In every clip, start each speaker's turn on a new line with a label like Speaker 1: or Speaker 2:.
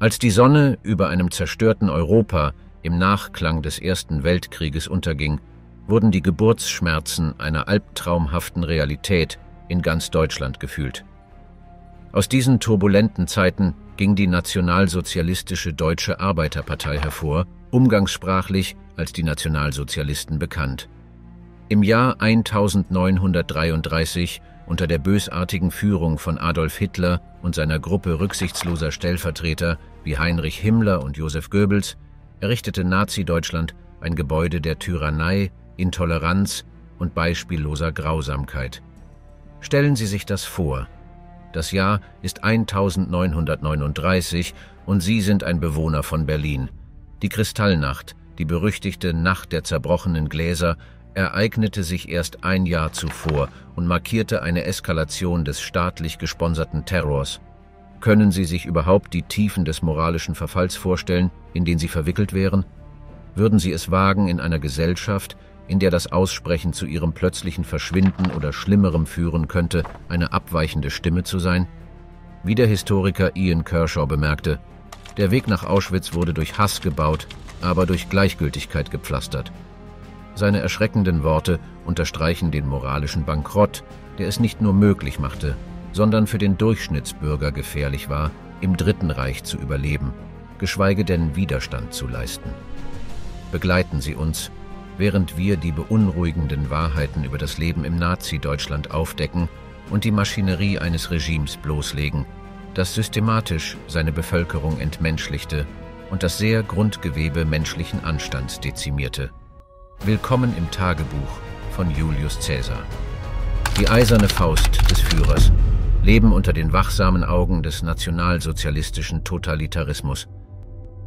Speaker 1: Als die Sonne über einem zerstörten Europa im Nachklang des Ersten Weltkrieges unterging, wurden die Geburtsschmerzen einer albtraumhaften Realität in ganz Deutschland gefühlt. Aus diesen turbulenten Zeiten ging die nationalsozialistische Deutsche Arbeiterpartei hervor, umgangssprachlich als die Nationalsozialisten bekannt. Im Jahr 1933 unter der bösartigen Führung von Adolf Hitler und seiner Gruppe rücksichtsloser Stellvertreter wie Heinrich Himmler und Josef Goebbels errichtete Nazi-Deutschland ein Gebäude der Tyrannei, Intoleranz und beispielloser Grausamkeit. Stellen Sie sich das vor. Das Jahr ist 1939 und Sie sind ein Bewohner von Berlin. Die Kristallnacht, die berüchtigte Nacht der zerbrochenen Gläser, ereignete sich erst ein Jahr zuvor und markierte eine Eskalation des staatlich gesponserten Terrors. Können Sie sich überhaupt die Tiefen des moralischen Verfalls vorstellen, in den Sie verwickelt wären? Würden Sie es wagen, in einer Gesellschaft, in der das Aussprechen zu Ihrem plötzlichen Verschwinden oder Schlimmerem führen könnte, eine abweichende Stimme zu sein? Wie der Historiker Ian Kershaw bemerkte, der Weg nach Auschwitz wurde durch Hass gebaut, aber durch Gleichgültigkeit gepflastert. Seine erschreckenden Worte unterstreichen den moralischen Bankrott, der es nicht nur möglich machte, sondern für den Durchschnittsbürger gefährlich war, im Dritten Reich zu überleben, geschweige denn Widerstand zu leisten. Begleiten Sie uns, während wir die beunruhigenden Wahrheiten über das Leben im Nazi-Deutschland aufdecken und die Maschinerie eines Regimes bloßlegen, das systematisch seine Bevölkerung entmenschlichte und das sehr Grundgewebe menschlichen Anstands dezimierte. Willkommen im Tagebuch von Julius Caesar. Die eiserne Faust des Führers leben unter den wachsamen Augen des nationalsozialistischen Totalitarismus.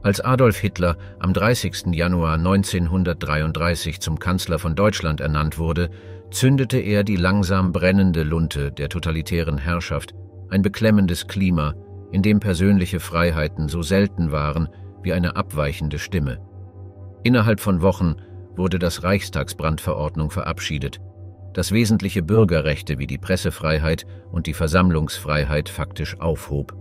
Speaker 1: Als Adolf Hitler am 30. Januar 1933 zum Kanzler von Deutschland ernannt wurde, zündete er die langsam brennende Lunte der totalitären Herrschaft, ein beklemmendes Klima, in dem persönliche Freiheiten so selten waren wie eine abweichende Stimme. Innerhalb von Wochen wurde das Reichstagsbrandverordnung verabschiedet, das wesentliche Bürgerrechte wie die Pressefreiheit und die Versammlungsfreiheit faktisch aufhob.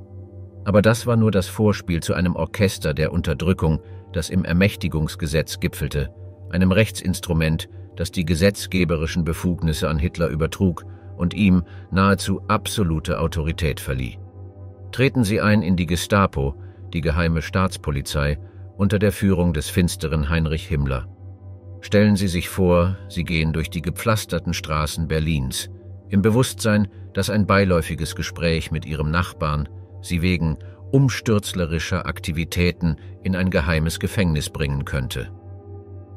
Speaker 1: Aber das war nur das Vorspiel zu einem Orchester der Unterdrückung, das im Ermächtigungsgesetz gipfelte, einem Rechtsinstrument, das die gesetzgeberischen Befugnisse an Hitler übertrug und ihm nahezu absolute Autorität verlieh. Treten Sie ein in die Gestapo, die geheime Staatspolizei, unter der Führung des finsteren Heinrich Himmler. Stellen Sie sich vor, Sie gehen durch die gepflasterten Straßen Berlins, im Bewusstsein, dass ein beiläufiges Gespräch mit Ihrem Nachbarn Sie wegen umstürzlerischer Aktivitäten in ein geheimes Gefängnis bringen könnte.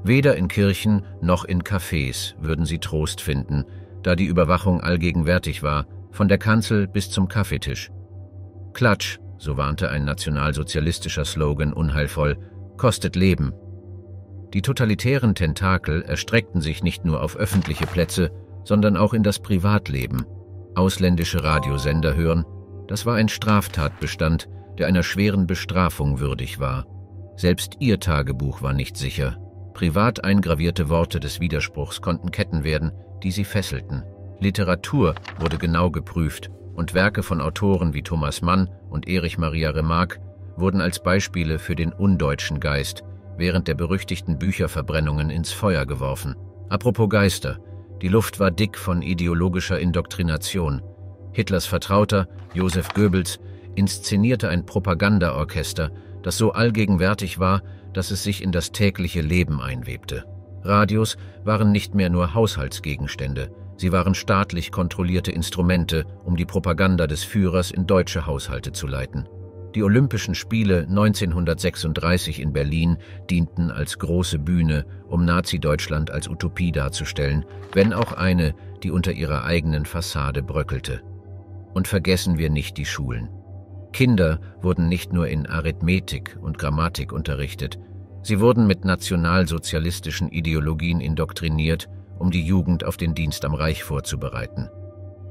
Speaker 1: Weder in Kirchen noch in Cafés würden Sie Trost finden, da die Überwachung allgegenwärtig war, von der Kanzel bis zum Kaffeetisch. Klatsch, so warnte ein nationalsozialistischer Slogan unheilvoll, kostet Leben. Die totalitären Tentakel erstreckten sich nicht nur auf öffentliche Plätze, sondern auch in das Privatleben. Ausländische Radiosender hören, das war ein Straftatbestand, der einer schweren Bestrafung würdig war. Selbst ihr Tagebuch war nicht sicher. Privat eingravierte Worte des Widerspruchs konnten Ketten werden, die sie fesselten. Literatur wurde genau geprüft und Werke von Autoren wie Thomas Mann und Erich Maria Remarque wurden als Beispiele für den undeutschen Geist, während der berüchtigten Bücherverbrennungen ins Feuer geworfen. Apropos Geister, die Luft war dick von ideologischer Indoktrination. Hitlers Vertrauter, Josef Goebbels, inszenierte ein Propagandaorchester, das so allgegenwärtig war, dass es sich in das tägliche Leben einwebte. Radios waren nicht mehr nur Haushaltsgegenstände, sie waren staatlich kontrollierte Instrumente, um die Propaganda des Führers in deutsche Haushalte zu leiten. Die Olympischen Spiele 1936 in Berlin dienten als große Bühne, um Nazi-Deutschland als Utopie darzustellen, wenn auch eine, die unter ihrer eigenen Fassade bröckelte. Und vergessen wir nicht die Schulen. Kinder wurden nicht nur in Arithmetik und Grammatik unterrichtet, sie wurden mit nationalsozialistischen Ideologien indoktriniert, um die Jugend auf den Dienst am Reich vorzubereiten.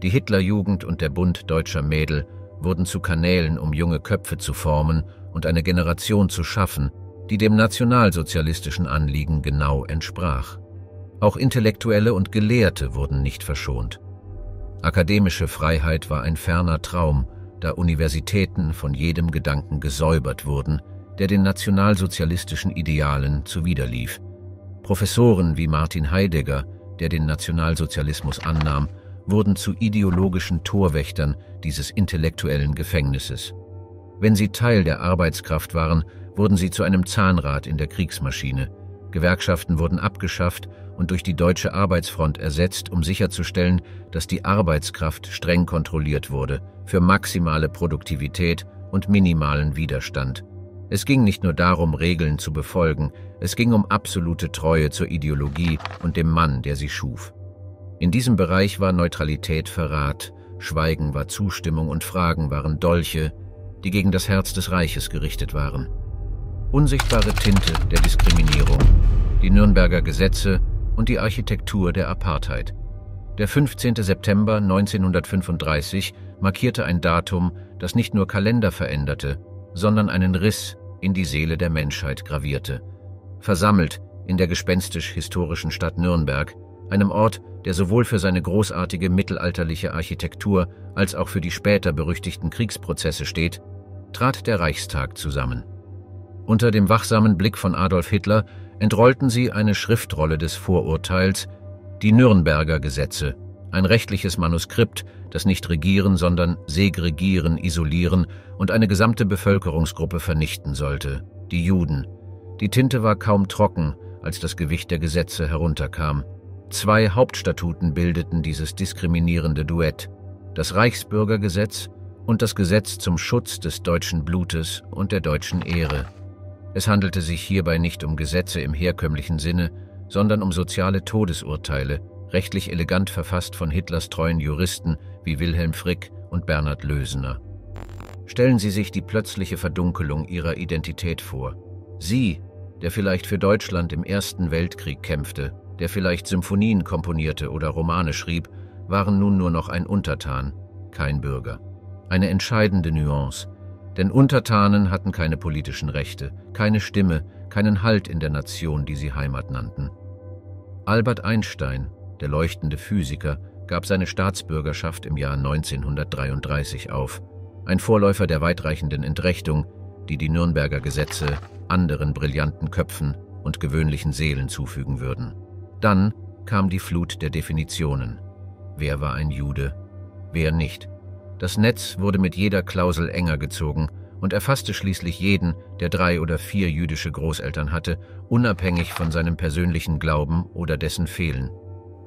Speaker 1: Die Hitlerjugend und der Bund deutscher Mädel wurden zu Kanälen, um junge Köpfe zu formen und eine Generation zu schaffen, die dem nationalsozialistischen Anliegen genau entsprach. Auch Intellektuelle und Gelehrte wurden nicht verschont. Akademische Freiheit war ein ferner Traum, da Universitäten von jedem Gedanken gesäubert wurden, der den nationalsozialistischen Idealen zuwiderlief. Professoren wie Martin Heidegger, der den Nationalsozialismus annahm, wurden zu ideologischen Torwächtern dieses intellektuellen Gefängnisses. Wenn sie Teil der Arbeitskraft waren, wurden sie zu einem Zahnrad in der Kriegsmaschine. Gewerkschaften wurden abgeschafft und durch die Deutsche Arbeitsfront ersetzt, um sicherzustellen, dass die Arbeitskraft streng kontrolliert wurde, für maximale Produktivität und minimalen Widerstand. Es ging nicht nur darum, Regeln zu befolgen, es ging um absolute Treue zur Ideologie und dem Mann, der sie schuf. In diesem Bereich war Neutralität Verrat, Schweigen war Zustimmung und Fragen waren Dolche, die gegen das Herz des Reiches gerichtet waren. Unsichtbare Tinte der Diskriminierung, die Nürnberger Gesetze und die Architektur der Apartheid. Der 15. September 1935 markierte ein Datum, das nicht nur Kalender veränderte, sondern einen Riss in die Seele der Menschheit gravierte. Versammelt in der gespenstisch-historischen Stadt Nürnberg, einem Ort, der sowohl für seine großartige mittelalterliche Architektur als auch für die später berüchtigten Kriegsprozesse steht, trat der Reichstag zusammen. Unter dem wachsamen Blick von Adolf Hitler entrollten sie eine Schriftrolle des Vorurteils, die Nürnberger Gesetze, ein rechtliches Manuskript, das nicht regieren, sondern segregieren, isolieren und eine gesamte Bevölkerungsgruppe vernichten sollte, die Juden. Die Tinte war kaum trocken, als das Gewicht der Gesetze herunterkam. Zwei Hauptstatuten bildeten dieses diskriminierende Duett, das Reichsbürgergesetz und das Gesetz zum Schutz des deutschen Blutes und der deutschen Ehre. Es handelte sich hierbei nicht um Gesetze im herkömmlichen Sinne, sondern um soziale Todesurteile, rechtlich elegant verfasst von Hitlers treuen Juristen wie Wilhelm Frick und Bernhard Lösener. Stellen Sie sich die plötzliche Verdunkelung Ihrer Identität vor. Sie, der vielleicht für Deutschland im Ersten Weltkrieg kämpfte, der vielleicht Symphonien komponierte oder Romane schrieb, waren nun nur noch ein Untertan, kein Bürger. Eine entscheidende Nuance, denn Untertanen hatten keine politischen Rechte, keine Stimme, keinen Halt in der Nation, die sie Heimat nannten. Albert Einstein, der leuchtende Physiker, gab seine Staatsbürgerschaft im Jahr 1933 auf, ein Vorläufer der weitreichenden Entrechtung, die die Nürnberger Gesetze anderen brillanten Köpfen und gewöhnlichen Seelen zufügen würden. Dann kam die Flut der Definitionen. Wer war ein Jude? Wer nicht? Das Netz wurde mit jeder Klausel enger gezogen und erfasste schließlich jeden, der drei oder vier jüdische Großeltern hatte, unabhängig von seinem persönlichen Glauben oder dessen Fehlen.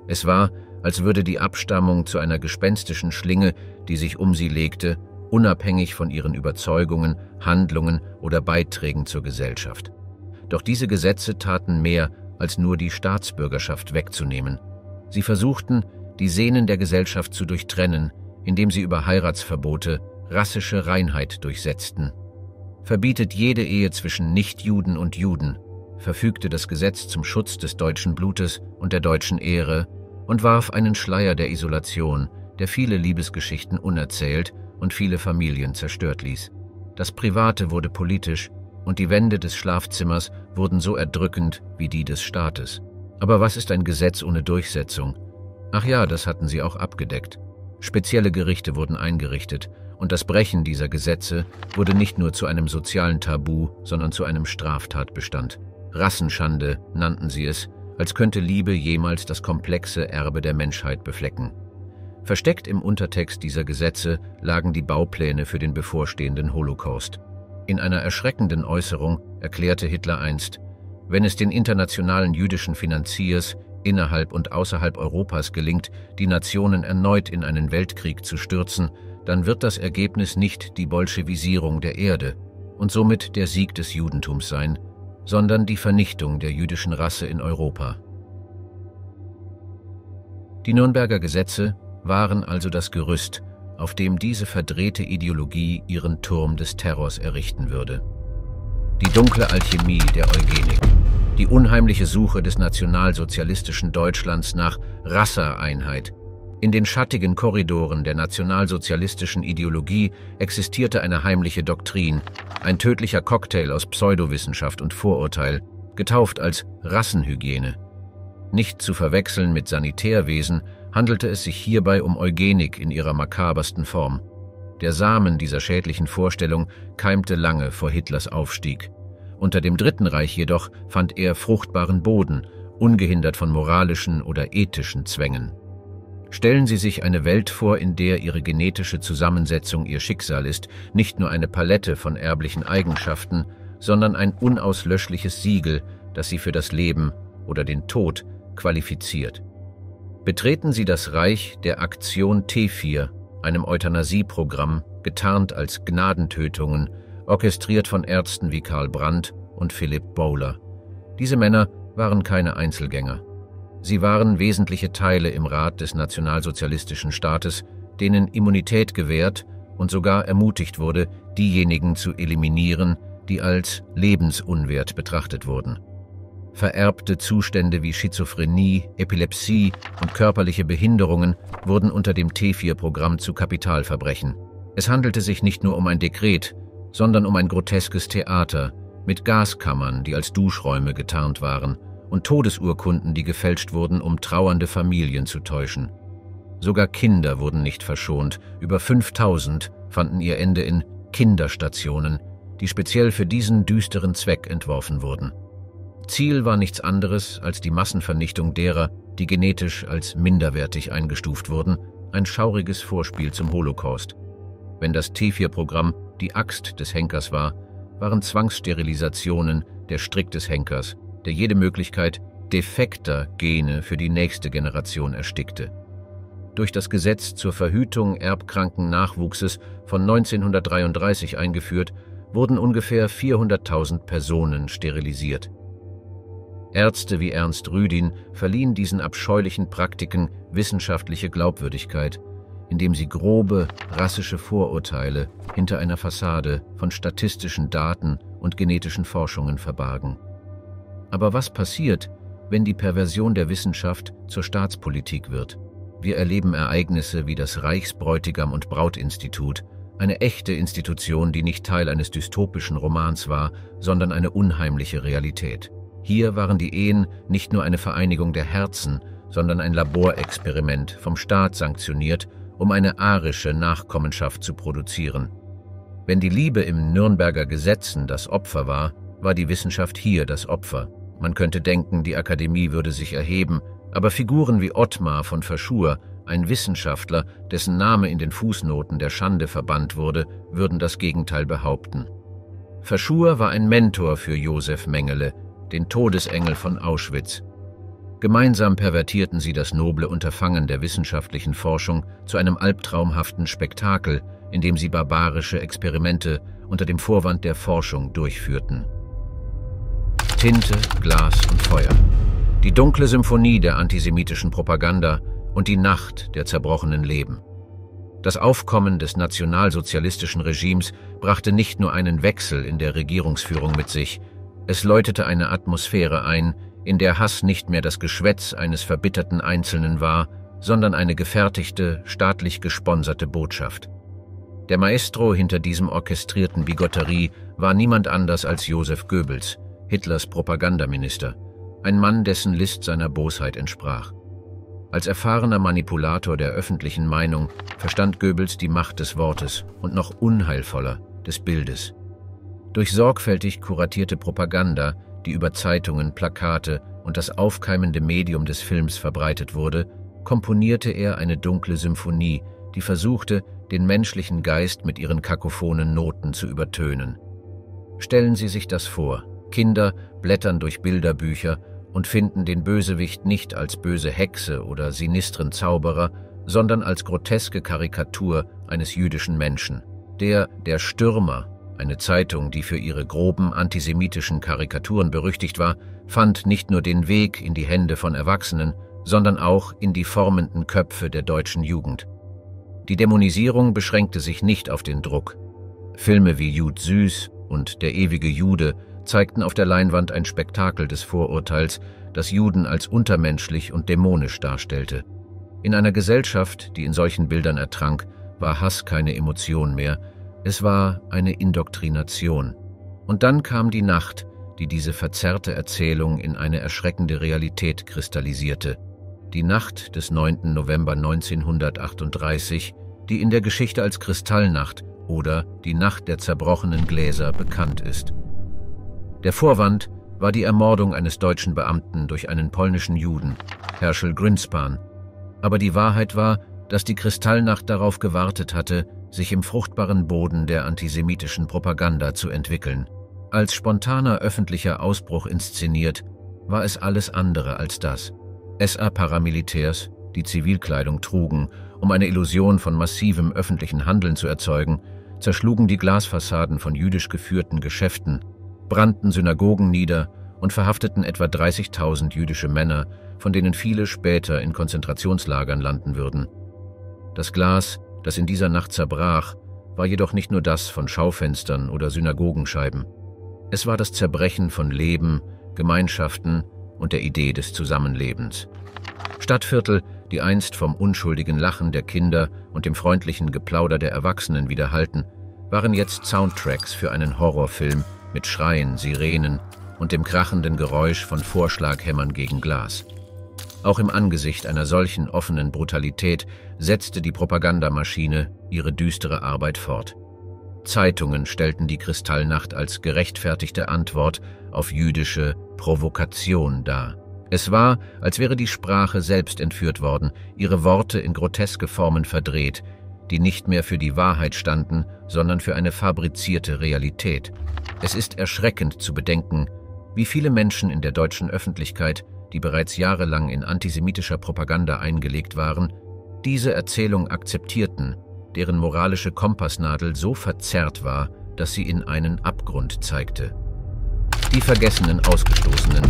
Speaker 1: Es war, als würde die Abstammung zu einer gespenstischen Schlinge, die sich um sie legte, unabhängig von ihren Überzeugungen, Handlungen oder Beiträgen zur Gesellschaft. Doch diese Gesetze taten mehr, als nur die Staatsbürgerschaft wegzunehmen. Sie versuchten, die Sehnen der Gesellschaft zu durchtrennen, indem sie über Heiratsverbote rassische Reinheit durchsetzten. Verbietet jede Ehe zwischen Nichtjuden und Juden, verfügte das Gesetz zum Schutz des deutschen Blutes und der deutschen Ehre und warf einen Schleier der Isolation, der viele Liebesgeschichten unerzählt und viele Familien zerstört ließ. Das Private wurde politisch und die Wände des Schlafzimmers wurden so erdrückend wie die des Staates. Aber was ist ein Gesetz ohne Durchsetzung? Ach ja, das hatten sie auch abgedeckt. Spezielle Gerichte wurden eingerichtet und das Brechen dieser Gesetze wurde nicht nur zu einem sozialen Tabu, sondern zu einem Straftatbestand. Rassenschande nannten sie es, als könnte Liebe jemals das komplexe Erbe der Menschheit beflecken. Versteckt im Untertext dieser Gesetze lagen die Baupläne für den bevorstehenden Holocaust. In einer erschreckenden Äußerung erklärte Hitler einst, wenn es den internationalen jüdischen Finanziers innerhalb und außerhalb Europas gelingt, die Nationen erneut in einen Weltkrieg zu stürzen, dann wird das Ergebnis nicht die Bolschewisierung der Erde und somit der Sieg des Judentums sein, sondern die Vernichtung der jüdischen Rasse in Europa. Die Nürnberger Gesetze waren also das Gerüst, auf dem diese verdrehte Ideologie ihren Turm des Terrors errichten würde. Die dunkle Alchemie der Eugenik die unheimliche Suche des nationalsozialistischen Deutschlands nach Rassereinheit. In den schattigen Korridoren der nationalsozialistischen Ideologie existierte eine heimliche Doktrin, ein tödlicher Cocktail aus Pseudowissenschaft und Vorurteil, getauft als Rassenhygiene. Nicht zu verwechseln mit Sanitärwesen handelte es sich hierbei um Eugenik in ihrer makabersten Form. Der Samen dieser schädlichen Vorstellung keimte lange vor Hitlers Aufstieg. Unter dem Dritten Reich jedoch fand er fruchtbaren Boden, ungehindert von moralischen oder ethischen Zwängen. Stellen Sie sich eine Welt vor, in der Ihre genetische Zusammensetzung Ihr Schicksal ist, nicht nur eine Palette von erblichen Eigenschaften, sondern ein unauslöschliches Siegel, das Sie für das Leben oder den Tod qualifiziert. Betreten Sie das Reich der Aktion T4, einem Euthanasieprogramm, getarnt als Gnadentötungen, orchestriert von Ärzten wie Karl Brandt und Philipp Bowler. Diese Männer waren keine Einzelgänger. Sie waren wesentliche Teile im Rat des nationalsozialistischen Staates, denen Immunität gewährt und sogar ermutigt wurde, diejenigen zu eliminieren, die als lebensunwert betrachtet wurden. Vererbte Zustände wie Schizophrenie, Epilepsie und körperliche Behinderungen wurden unter dem T4-Programm zu Kapitalverbrechen. Es handelte sich nicht nur um ein Dekret, sondern um ein groteskes Theater mit Gaskammern, die als Duschräume getarnt waren, und Todesurkunden, die gefälscht wurden, um trauernde Familien zu täuschen. Sogar Kinder wurden nicht verschont. Über 5000 fanden ihr Ende in Kinderstationen, die speziell für diesen düsteren Zweck entworfen wurden. Ziel war nichts anderes als die Massenvernichtung derer, die genetisch als minderwertig eingestuft wurden, ein schauriges Vorspiel zum Holocaust. Wenn das T4-Programm die Axt des Henkers war, waren Zwangssterilisationen der Strick des Henkers, der jede Möglichkeit defekter Gene für die nächste Generation erstickte. Durch das Gesetz zur Verhütung erbkranken Nachwuchses von 1933 eingeführt, wurden ungefähr 400.000 Personen sterilisiert. Ärzte wie Ernst Rüdin verliehen diesen abscheulichen Praktiken wissenschaftliche Glaubwürdigkeit, indem sie grobe rassische Vorurteile hinter einer Fassade von statistischen Daten und genetischen Forschungen verbargen. Aber was passiert, wenn die Perversion der Wissenschaft zur Staatspolitik wird? Wir erleben Ereignisse wie das Reichsbräutigam und Brautinstitut, eine echte Institution, die nicht Teil eines dystopischen Romans war, sondern eine unheimliche Realität. Hier waren die Ehen nicht nur eine Vereinigung der Herzen, sondern ein Laborexperiment vom Staat sanktioniert, um eine arische Nachkommenschaft zu produzieren. Wenn die Liebe im Nürnberger Gesetzen das Opfer war, war die Wissenschaft hier das Opfer. Man könnte denken, die Akademie würde sich erheben, aber Figuren wie Ottmar von Verschur, ein Wissenschaftler, dessen Name in den Fußnoten der Schande verbannt wurde, würden das Gegenteil behaupten. Verschur war ein Mentor für Josef Mengele, den Todesengel von Auschwitz. Gemeinsam pervertierten sie das noble Unterfangen der wissenschaftlichen Forschung zu einem albtraumhaften Spektakel, in dem sie barbarische Experimente unter dem Vorwand der Forschung durchführten. Tinte, Glas und Feuer. Die dunkle Symphonie der antisemitischen Propaganda und die Nacht der zerbrochenen Leben. Das Aufkommen des nationalsozialistischen Regimes brachte nicht nur einen Wechsel in der Regierungsführung mit sich, es läutete eine Atmosphäre ein, in der Hass nicht mehr das Geschwätz eines verbitterten Einzelnen war, sondern eine gefertigte, staatlich gesponserte Botschaft. Der Maestro hinter diesem orchestrierten Bigotterie war niemand anders als Josef Goebbels, Hitlers Propagandaminister, ein Mann, dessen List seiner Bosheit entsprach. Als erfahrener Manipulator der öffentlichen Meinung verstand Goebbels die Macht des Wortes und noch unheilvoller des Bildes. Durch sorgfältig kuratierte Propaganda, die über Zeitungen, Plakate und das aufkeimende Medium des Films verbreitet wurde, komponierte er eine dunkle Symphonie, die versuchte, den menschlichen Geist mit ihren kakophonen Noten zu übertönen. Stellen Sie sich das vor. Kinder blättern durch Bilderbücher und finden den Bösewicht nicht als böse Hexe oder sinistren Zauberer, sondern als groteske Karikatur eines jüdischen Menschen. Der, der Stürmer, eine Zeitung, die für ihre groben antisemitischen Karikaturen berüchtigt war, fand nicht nur den Weg in die Hände von Erwachsenen, sondern auch in die formenden Köpfe der deutschen Jugend. Die Dämonisierung beschränkte sich nicht auf den Druck. Filme wie Jud Süß und Der ewige Jude zeigten auf der Leinwand ein Spektakel des Vorurteils, das Juden als untermenschlich und dämonisch darstellte. In einer Gesellschaft, die in solchen Bildern ertrank, war Hass keine Emotion mehr, es war eine Indoktrination. Und dann kam die Nacht, die diese verzerrte Erzählung in eine erschreckende Realität kristallisierte. Die Nacht des 9. November 1938, die in der Geschichte als Kristallnacht oder die Nacht der zerbrochenen Gläser bekannt ist. Der Vorwand war die Ermordung eines deutschen Beamten durch einen polnischen Juden, Herschel Grünspan. Aber die Wahrheit war, dass die Kristallnacht darauf gewartet hatte, sich im fruchtbaren Boden der antisemitischen Propaganda zu entwickeln. Als spontaner öffentlicher Ausbruch inszeniert, war es alles andere als das. SA-Paramilitärs, die Zivilkleidung trugen, um eine Illusion von massivem öffentlichen Handeln zu erzeugen, zerschlugen die Glasfassaden von jüdisch geführten Geschäften, brannten Synagogen nieder und verhafteten etwa 30.000 jüdische Männer, von denen viele später in Konzentrationslagern landen würden. Das Glas, das in dieser Nacht zerbrach, war jedoch nicht nur das von Schaufenstern oder Synagogenscheiben. Es war das Zerbrechen von Leben, Gemeinschaften und der Idee des Zusammenlebens. Stadtviertel, die einst vom unschuldigen Lachen der Kinder und dem freundlichen Geplauder der Erwachsenen widerhalten, waren jetzt Soundtracks für einen Horrorfilm mit Schreien, Sirenen und dem krachenden Geräusch von Vorschlaghämmern gegen Glas. Auch im Angesicht einer solchen offenen Brutalität setzte die Propagandamaschine ihre düstere Arbeit fort. Zeitungen stellten die Kristallnacht als gerechtfertigte Antwort auf jüdische Provokation dar. Es war, als wäre die Sprache selbst entführt worden, ihre Worte in groteske Formen verdreht, die nicht mehr für die Wahrheit standen, sondern für eine fabrizierte Realität. Es ist erschreckend zu bedenken, wie viele Menschen in der deutschen Öffentlichkeit, die bereits jahrelang in antisemitischer Propaganda eingelegt waren, diese Erzählung akzeptierten, deren moralische Kompassnadel so verzerrt war, dass sie in einen Abgrund zeigte. Die vergessenen Ausgestoßenen,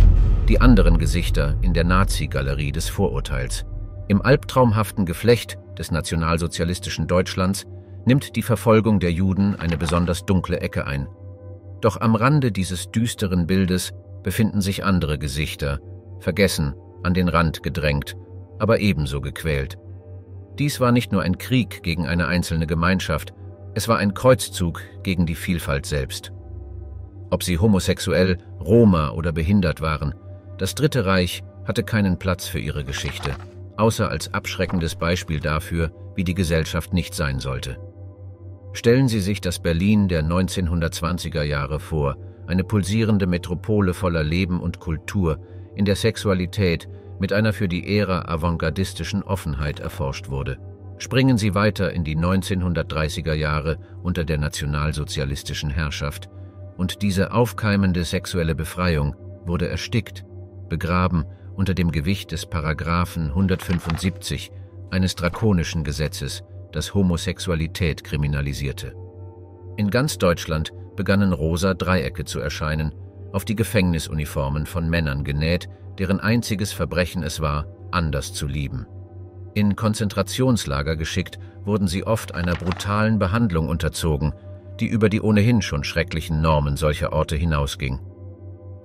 Speaker 1: die anderen Gesichter in der Nazi-Galerie des Vorurteils. Im albtraumhaften Geflecht des nationalsozialistischen Deutschlands nimmt die Verfolgung der Juden eine besonders dunkle Ecke ein. Doch am Rande dieses düsteren Bildes befinden sich andere Gesichter, vergessen, an den Rand gedrängt, aber ebenso gequält. Dies war nicht nur ein Krieg gegen eine einzelne Gemeinschaft, es war ein Kreuzzug gegen die Vielfalt selbst. Ob sie homosexuell, Roma oder behindert waren, das Dritte Reich hatte keinen Platz für ihre Geschichte, außer als abschreckendes Beispiel dafür, wie die Gesellschaft nicht sein sollte. Stellen Sie sich das Berlin der 1920er Jahre vor, eine pulsierende Metropole voller Leben und Kultur, in der Sexualität mit einer für die Ära avantgardistischen Offenheit erforscht wurde. Springen Sie weiter in die 1930er Jahre unter der nationalsozialistischen Herrschaft, und diese aufkeimende sexuelle Befreiung wurde erstickt, begraben unter dem Gewicht des Paragraphen 175 eines drakonischen Gesetzes, das Homosexualität kriminalisierte. In ganz Deutschland begannen rosa Dreiecke zu erscheinen, auf die Gefängnisuniformen von Männern genäht, deren einziges Verbrechen es war, anders zu lieben. In Konzentrationslager geschickt, wurden sie oft einer brutalen Behandlung unterzogen, die über die ohnehin schon schrecklichen Normen solcher Orte hinausging.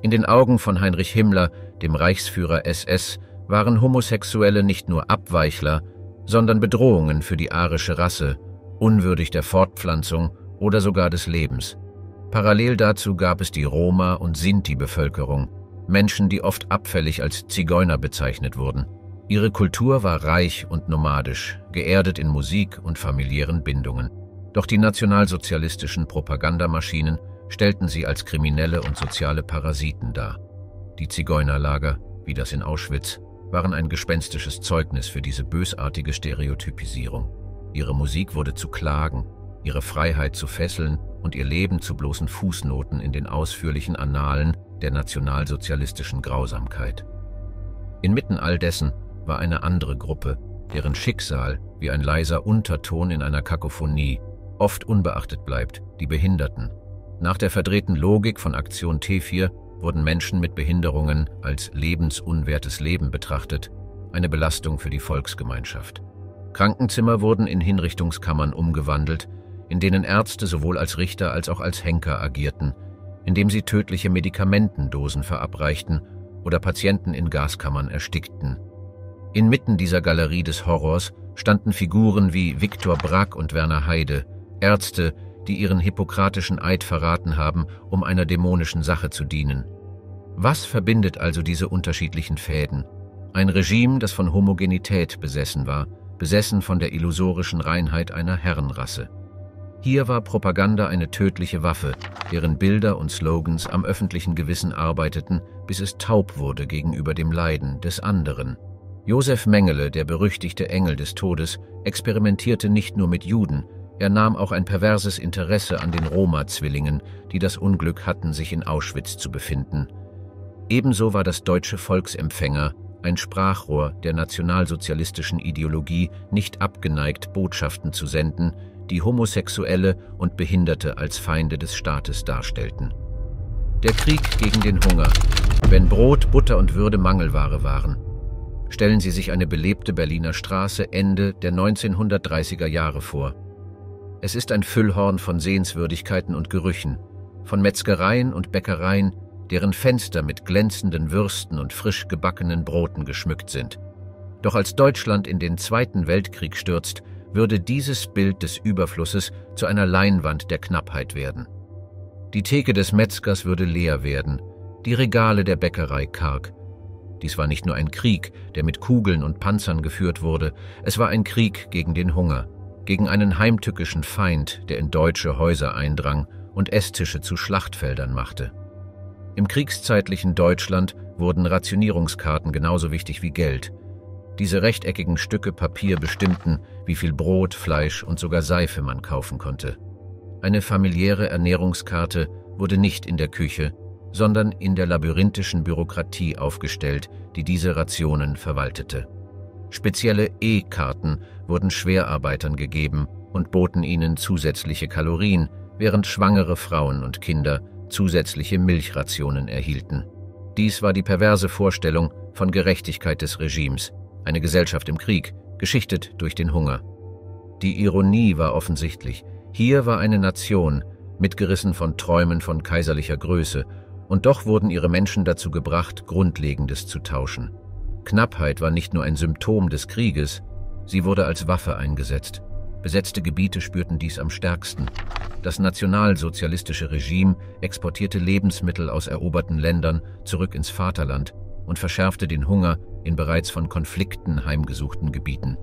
Speaker 1: In den Augen von Heinrich Himmler, dem Reichsführer SS, waren Homosexuelle nicht nur Abweichler, sondern Bedrohungen für die arische Rasse, unwürdig der Fortpflanzung oder sogar des Lebens. Parallel dazu gab es die Roma- und Sinti-Bevölkerung, Menschen, die oft abfällig als Zigeuner bezeichnet wurden. Ihre Kultur war reich und nomadisch, geerdet in Musik und familiären Bindungen. Doch die nationalsozialistischen Propagandamaschinen stellten sie als kriminelle und soziale Parasiten dar. Die Zigeunerlager, wie das in Auschwitz, waren ein gespenstisches Zeugnis für diese bösartige Stereotypisierung. Ihre Musik wurde zu Klagen, ihre Freiheit zu Fesseln und ihr Leben zu bloßen Fußnoten in den ausführlichen Annalen der nationalsozialistischen Grausamkeit. Inmitten all dessen war eine andere Gruppe, deren Schicksal wie ein leiser Unterton in einer Kakophonie oft unbeachtet bleibt, die Behinderten. Nach der verdrehten Logik von Aktion T4 wurden Menschen mit Behinderungen als lebensunwertes Leben betrachtet, eine Belastung für die Volksgemeinschaft. Krankenzimmer wurden in Hinrichtungskammern umgewandelt, in denen Ärzte sowohl als Richter als auch als Henker agierten, indem sie tödliche Medikamentendosen verabreichten oder Patienten in Gaskammern erstickten. Inmitten dieser Galerie des Horrors standen Figuren wie Viktor Brack und Werner Heide, Ärzte, die ihren hippokratischen Eid verraten haben, um einer dämonischen Sache zu dienen. Was verbindet also diese unterschiedlichen Fäden? Ein Regime, das von Homogenität besessen war, besessen von der illusorischen Reinheit einer Herrenrasse. Hier war Propaganda eine tödliche Waffe, deren Bilder und Slogans am öffentlichen Gewissen arbeiteten, bis es taub wurde gegenüber dem Leiden des anderen. Josef Mengele, der berüchtigte Engel des Todes, experimentierte nicht nur mit Juden, er nahm auch ein perverses Interesse an den Roma-Zwillingen, die das Unglück hatten, sich in Auschwitz zu befinden. Ebenso war das deutsche Volksempfänger ein Sprachrohr der nationalsozialistischen Ideologie, nicht abgeneigt, Botschaften zu senden, die Homosexuelle und Behinderte als Feinde des Staates darstellten. Der Krieg gegen den Hunger, wenn Brot, Butter und Würde Mangelware waren. Stellen Sie sich eine belebte Berliner Straße Ende der 1930er Jahre vor. Es ist ein Füllhorn von Sehenswürdigkeiten und Gerüchen, von Metzgereien und Bäckereien, deren Fenster mit glänzenden Würsten und frisch gebackenen Broten geschmückt sind. Doch als Deutschland in den Zweiten Weltkrieg stürzt, würde dieses Bild des Überflusses zu einer Leinwand der Knappheit werden. Die Theke des Metzgers würde leer werden, die Regale der Bäckerei karg. Dies war nicht nur ein Krieg, der mit Kugeln und Panzern geführt wurde, es war ein Krieg gegen den Hunger, gegen einen heimtückischen Feind, der in deutsche Häuser eindrang und Esstische zu Schlachtfeldern machte. Im kriegszeitlichen Deutschland wurden Rationierungskarten genauso wichtig wie Geld, diese rechteckigen Stücke Papier bestimmten, wie viel Brot, Fleisch und sogar Seife man kaufen konnte. Eine familiäre Ernährungskarte wurde nicht in der Küche, sondern in der labyrinthischen Bürokratie aufgestellt, die diese Rationen verwaltete. Spezielle E-Karten wurden Schwerarbeitern gegeben und boten ihnen zusätzliche Kalorien, während schwangere Frauen und Kinder zusätzliche Milchrationen erhielten. Dies war die perverse Vorstellung von Gerechtigkeit des Regimes, eine Gesellschaft im Krieg, geschichtet durch den Hunger. Die Ironie war offensichtlich. Hier war eine Nation, mitgerissen von Träumen von kaiserlicher Größe, und doch wurden ihre Menschen dazu gebracht, Grundlegendes zu tauschen. Knappheit war nicht nur ein Symptom des Krieges, sie wurde als Waffe eingesetzt. Besetzte Gebiete spürten dies am stärksten. Das nationalsozialistische Regime exportierte Lebensmittel aus eroberten Ländern zurück ins Vaterland und verschärfte den Hunger in bereits von Konflikten heimgesuchten Gebieten.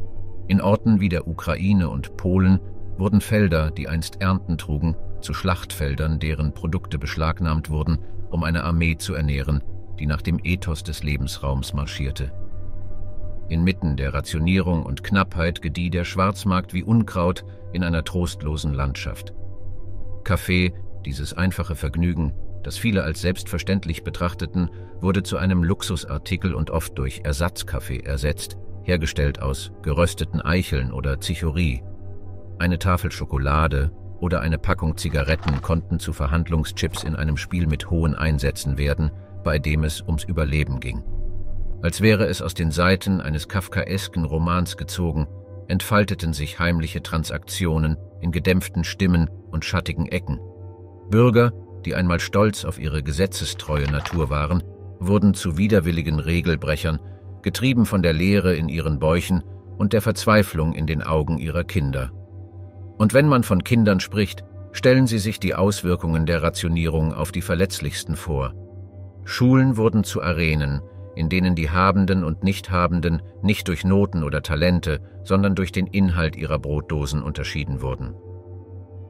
Speaker 1: In Orten wie der Ukraine und Polen wurden Felder, die einst Ernten trugen, zu Schlachtfeldern, deren Produkte beschlagnahmt wurden, um eine Armee zu ernähren, die nach dem Ethos des Lebensraums marschierte. Inmitten der Rationierung und Knappheit gedieh der Schwarzmarkt wie Unkraut in einer trostlosen Landschaft. Kaffee, dieses einfache Vergnügen, das viele als selbstverständlich betrachteten, wurde zu einem Luxusartikel und oft durch Ersatzkaffee ersetzt, hergestellt aus gerösteten Eicheln oder Zichorie. Eine Tafel Schokolade oder eine Packung Zigaretten konnten zu Verhandlungschips in einem Spiel mit hohen Einsätzen werden, bei dem es ums Überleben ging. Als wäre es aus den Seiten eines kafkaesken Romans gezogen, entfalteten sich heimliche Transaktionen in gedämpften Stimmen und schattigen Ecken. Bürger, die einmal stolz auf ihre gesetzestreue Natur waren, wurden zu widerwilligen Regelbrechern, getrieben von der Leere in ihren Bäuchen und der Verzweiflung in den Augen ihrer Kinder. Und wenn man von Kindern spricht, stellen Sie sich die Auswirkungen der Rationierung auf die Verletzlichsten vor. Schulen wurden zu Arenen, in denen die Habenden und Nichthabenden nicht durch Noten oder Talente, sondern durch den Inhalt ihrer Brotdosen unterschieden wurden.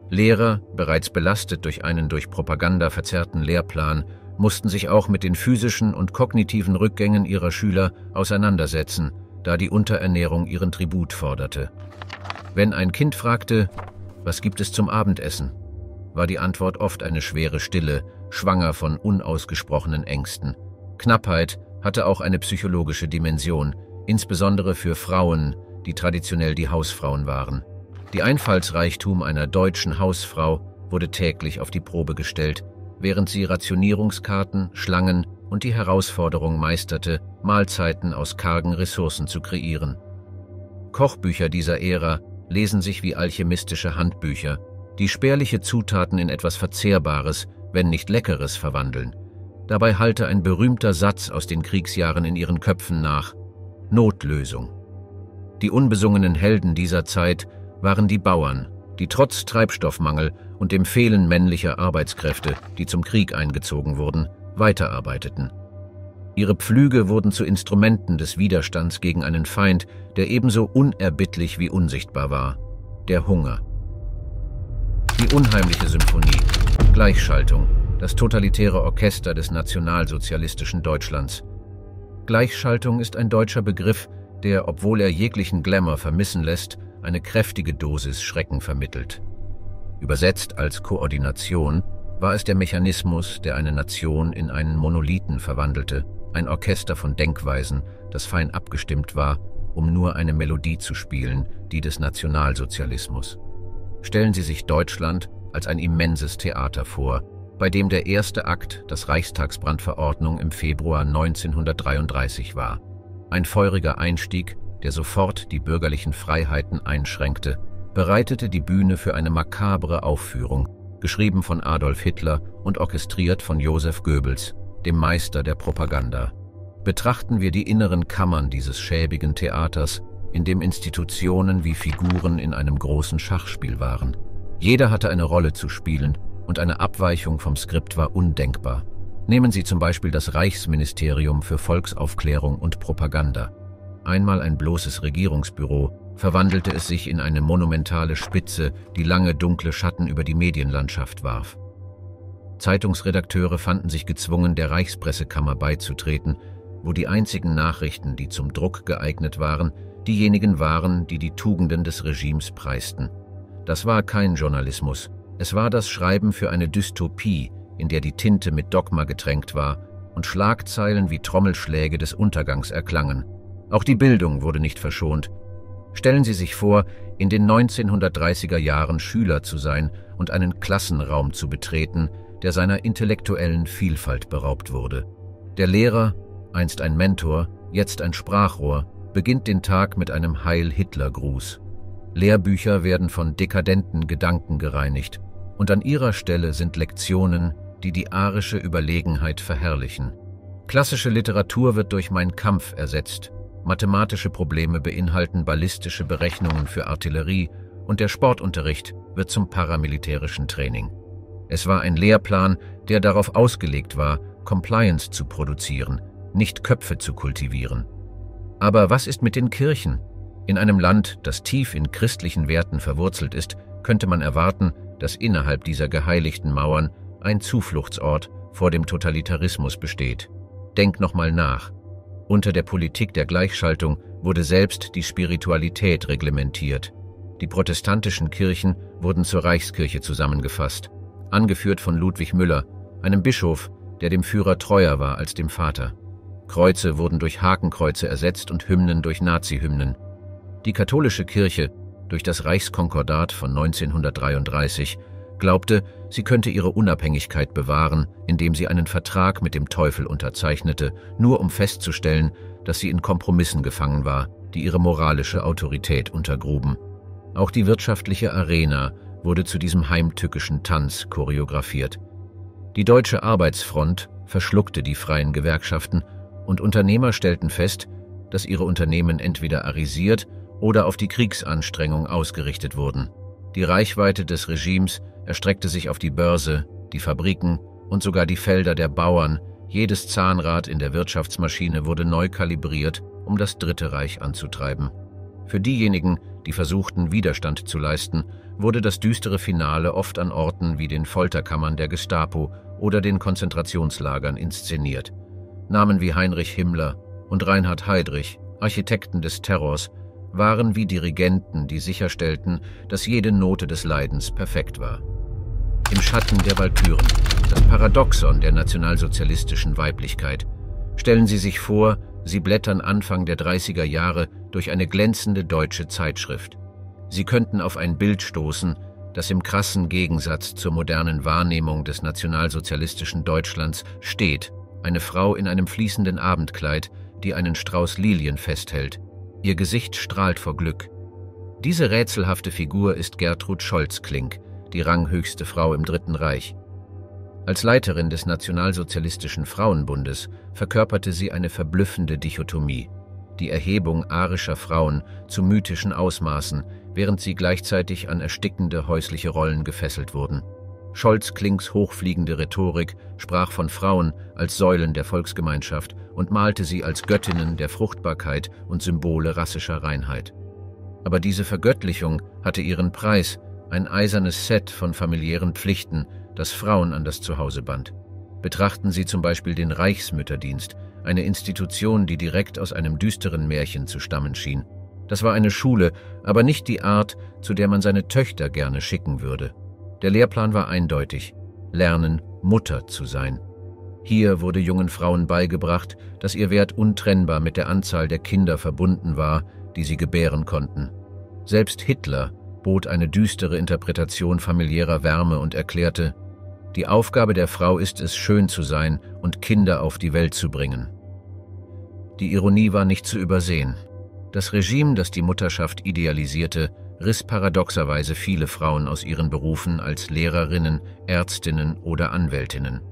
Speaker 1: Lehrer, bereits belastet durch einen durch Propaganda verzerrten Lehrplan, mussten sich auch mit den physischen und kognitiven Rückgängen ihrer Schüler auseinandersetzen, da die Unterernährung ihren Tribut forderte. Wenn ein Kind fragte, was gibt es zum Abendessen, war die Antwort oft eine schwere Stille, schwanger von unausgesprochenen Ängsten. Knappheit hatte auch eine psychologische Dimension, insbesondere für Frauen, die traditionell die Hausfrauen waren. Die Einfallsreichtum einer deutschen Hausfrau wurde täglich auf die Probe gestellt, während sie Rationierungskarten, Schlangen und die Herausforderung meisterte, Mahlzeiten aus kargen Ressourcen zu kreieren. Kochbücher dieser Ära lesen sich wie alchemistische Handbücher, die spärliche Zutaten in etwas Verzehrbares, wenn nicht Leckeres verwandeln. Dabei halte ein berühmter Satz aus den Kriegsjahren in ihren Köpfen nach Notlösung. Die unbesungenen Helden dieser Zeit waren die Bauern, die trotz Treibstoffmangel und dem Fehlen männlicher Arbeitskräfte, die zum Krieg eingezogen wurden, weiterarbeiteten. Ihre Pflüge wurden zu Instrumenten des Widerstands gegen einen Feind, der ebenso unerbittlich wie unsichtbar war, der Hunger. Die unheimliche Symphonie, Gleichschaltung, das totalitäre Orchester des nationalsozialistischen Deutschlands. Gleichschaltung ist ein deutscher Begriff, der, obwohl er jeglichen Glamour vermissen lässt, eine kräftige Dosis Schrecken vermittelt. Übersetzt als Koordination war es der Mechanismus, der eine Nation in einen Monolithen verwandelte, ein Orchester von Denkweisen, das fein abgestimmt war, um nur eine Melodie zu spielen, die des Nationalsozialismus. Stellen Sie sich Deutschland als ein immenses Theater vor, bei dem der erste Akt, das Reichstagsbrandverordnung im Februar 1933 war. Ein feuriger Einstieg, der sofort die bürgerlichen Freiheiten einschränkte, bereitete die Bühne für eine makabre Aufführung, geschrieben von Adolf Hitler und orchestriert von Josef Goebbels, dem Meister der Propaganda. Betrachten wir die inneren Kammern dieses schäbigen Theaters, in dem Institutionen wie Figuren in einem großen Schachspiel waren. Jeder hatte eine Rolle zu spielen und eine Abweichung vom Skript war undenkbar. Nehmen Sie zum Beispiel das Reichsministerium für Volksaufklärung und Propaganda. Einmal ein bloßes Regierungsbüro, verwandelte es sich in eine monumentale Spitze, die lange dunkle Schatten über die Medienlandschaft warf. Zeitungsredakteure fanden sich gezwungen, der Reichspressekammer beizutreten, wo die einzigen Nachrichten, die zum Druck geeignet waren, diejenigen waren, die die Tugenden des Regimes preisten. Das war kein Journalismus, es war das Schreiben für eine Dystopie, in der die Tinte mit Dogma getränkt war und Schlagzeilen wie Trommelschläge des Untergangs erklangen. Auch die Bildung wurde nicht verschont. Stellen Sie sich vor, in den 1930er Jahren Schüler zu sein und einen Klassenraum zu betreten, der seiner intellektuellen Vielfalt beraubt wurde. Der Lehrer, einst ein Mentor, jetzt ein Sprachrohr, beginnt den Tag mit einem Heil-Hitler-Gruß. Lehrbücher werden von dekadenten Gedanken gereinigt und an ihrer Stelle sind Lektionen, die die arische Überlegenheit verherrlichen. Klassische Literatur wird durch Mein Kampf ersetzt, mathematische Probleme beinhalten ballistische Berechnungen für Artillerie und der Sportunterricht wird zum paramilitärischen Training. Es war ein Lehrplan, der darauf ausgelegt war, Compliance zu produzieren, nicht Köpfe zu kultivieren. Aber was ist mit den Kirchen? In einem Land, das tief in christlichen Werten verwurzelt ist, könnte man erwarten, dass innerhalb dieser geheiligten Mauern ein Zufluchtsort vor dem Totalitarismus besteht. Denk nochmal nach. Unter der Politik der Gleichschaltung wurde selbst die Spiritualität reglementiert. Die protestantischen Kirchen wurden zur Reichskirche zusammengefasst angeführt von Ludwig Müller, einem Bischof, der dem Führer treuer war als dem Vater. Kreuze wurden durch Hakenkreuze ersetzt und Hymnen durch Nazi-Hymnen. Die katholische Kirche, durch das Reichskonkordat von 1933, glaubte, sie könnte ihre Unabhängigkeit bewahren, indem sie einen Vertrag mit dem Teufel unterzeichnete, nur um festzustellen, dass sie in Kompromissen gefangen war, die ihre moralische Autorität untergruben. Auch die wirtschaftliche Arena wurde zu diesem heimtückischen Tanz choreografiert. Die Deutsche Arbeitsfront verschluckte die freien Gewerkschaften und Unternehmer stellten fest, dass ihre Unternehmen entweder arisiert oder auf die Kriegsanstrengung ausgerichtet wurden. Die Reichweite des Regimes erstreckte sich auf die Börse, die Fabriken und sogar die Felder der Bauern, jedes Zahnrad in der Wirtschaftsmaschine wurde neu kalibriert, um das Dritte Reich anzutreiben. Für diejenigen, die versuchten, Widerstand zu leisten, wurde das düstere Finale oft an Orten wie den Folterkammern der Gestapo oder den Konzentrationslagern inszeniert. Namen wie Heinrich Himmler und Reinhard Heydrich, Architekten des Terrors, waren wie Dirigenten, die sicherstellten, dass jede Note des Leidens perfekt war. Im Schatten der Walküren, das Paradoxon der nationalsozialistischen Weiblichkeit. Stellen Sie sich vor, Sie blättern Anfang der 30er Jahre durch eine glänzende deutsche Zeitschrift. Sie könnten auf ein Bild stoßen, das im krassen Gegensatz zur modernen Wahrnehmung des nationalsozialistischen Deutschlands steht, eine Frau in einem fließenden Abendkleid, die einen Strauß Lilien festhält. Ihr Gesicht strahlt vor Glück. Diese rätselhafte Figur ist Gertrud Scholz-Klink, die ranghöchste Frau im Dritten Reich. Als Leiterin des Nationalsozialistischen Frauenbundes verkörperte sie eine verblüffende Dichotomie, die Erhebung arischer Frauen zu mythischen Ausmaßen, während sie gleichzeitig an erstickende häusliche Rollen gefesselt wurden. Scholz-Klinks hochfliegende Rhetorik sprach von Frauen als Säulen der Volksgemeinschaft und malte sie als Göttinnen der Fruchtbarkeit und Symbole rassischer Reinheit. Aber diese Vergöttlichung hatte ihren Preis, ein eisernes Set von familiären Pflichten, das Frauen an das Zuhause band. Betrachten Sie zum Beispiel den Reichsmütterdienst, eine Institution, die direkt aus einem düsteren Märchen zu stammen schien. Das war eine Schule, aber nicht die Art, zu der man seine Töchter gerne schicken würde. Der Lehrplan war eindeutig. Lernen, Mutter zu sein. Hier wurde jungen Frauen beigebracht, dass ihr Wert untrennbar mit der Anzahl der Kinder verbunden war, die sie gebären konnten. Selbst Hitler bot eine düstere Interpretation familiärer Wärme und erklärte, die Aufgabe der Frau ist es, schön zu sein und Kinder auf die Welt zu bringen. Die Ironie war nicht zu übersehen. Das Regime, das die Mutterschaft idealisierte, riss paradoxerweise viele Frauen aus ihren Berufen als Lehrerinnen, Ärztinnen oder Anwältinnen.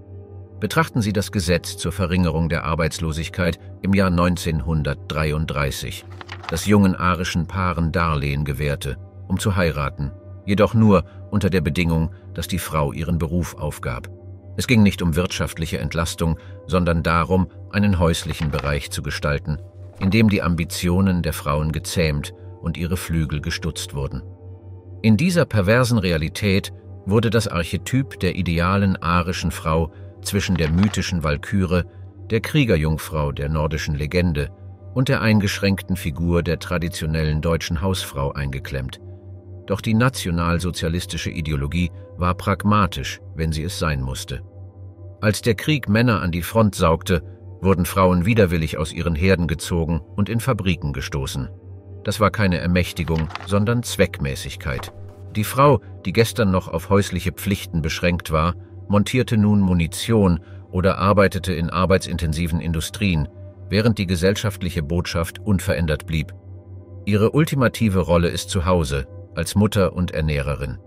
Speaker 1: Betrachten Sie das Gesetz zur Verringerung der Arbeitslosigkeit im Jahr 1933, das jungen arischen Paaren Darlehen gewährte, um zu heiraten, jedoch nur unter der Bedingung, dass die Frau ihren Beruf aufgab. Es ging nicht um wirtschaftliche Entlastung, sondern darum, einen häuslichen Bereich zu gestalten, in dem die Ambitionen der Frauen gezähmt und ihre Flügel gestutzt wurden. In dieser perversen Realität wurde das Archetyp der idealen arischen Frau zwischen der mythischen Walküre, der Kriegerjungfrau der nordischen Legende und der eingeschränkten Figur der traditionellen deutschen Hausfrau eingeklemmt. Doch die nationalsozialistische Ideologie war pragmatisch, wenn sie es sein musste. Als der Krieg Männer an die Front saugte, wurden Frauen widerwillig aus ihren Herden gezogen und in Fabriken gestoßen. Das war keine Ermächtigung, sondern Zweckmäßigkeit. Die Frau, die gestern noch auf häusliche Pflichten beschränkt war, montierte nun Munition oder arbeitete in arbeitsintensiven Industrien, während die gesellschaftliche Botschaft unverändert blieb. Ihre ultimative Rolle ist zu Hause, als Mutter und Ernährerin.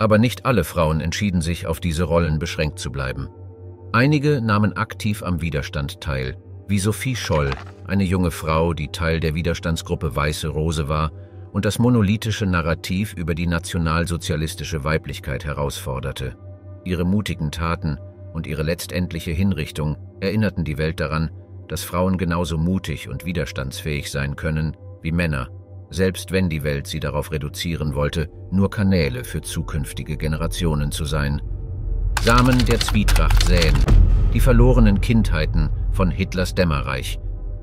Speaker 1: Aber nicht alle Frauen entschieden sich, auf diese Rollen beschränkt zu bleiben. Einige nahmen aktiv am Widerstand teil, wie Sophie Scholl, eine junge Frau, die Teil der Widerstandsgruppe Weiße Rose war und das monolithische Narrativ über die nationalsozialistische Weiblichkeit herausforderte. Ihre mutigen Taten und ihre letztendliche Hinrichtung erinnerten die Welt daran, dass Frauen genauso mutig und widerstandsfähig sein können wie Männer selbst wenn die Welt sie darauf reduzieren wollte, nur Kanäle für zukünftige Generationen zu sein. Samen der Zwietracht säen, die verlorenen Kindheiten von Hitlers Dämmerreich.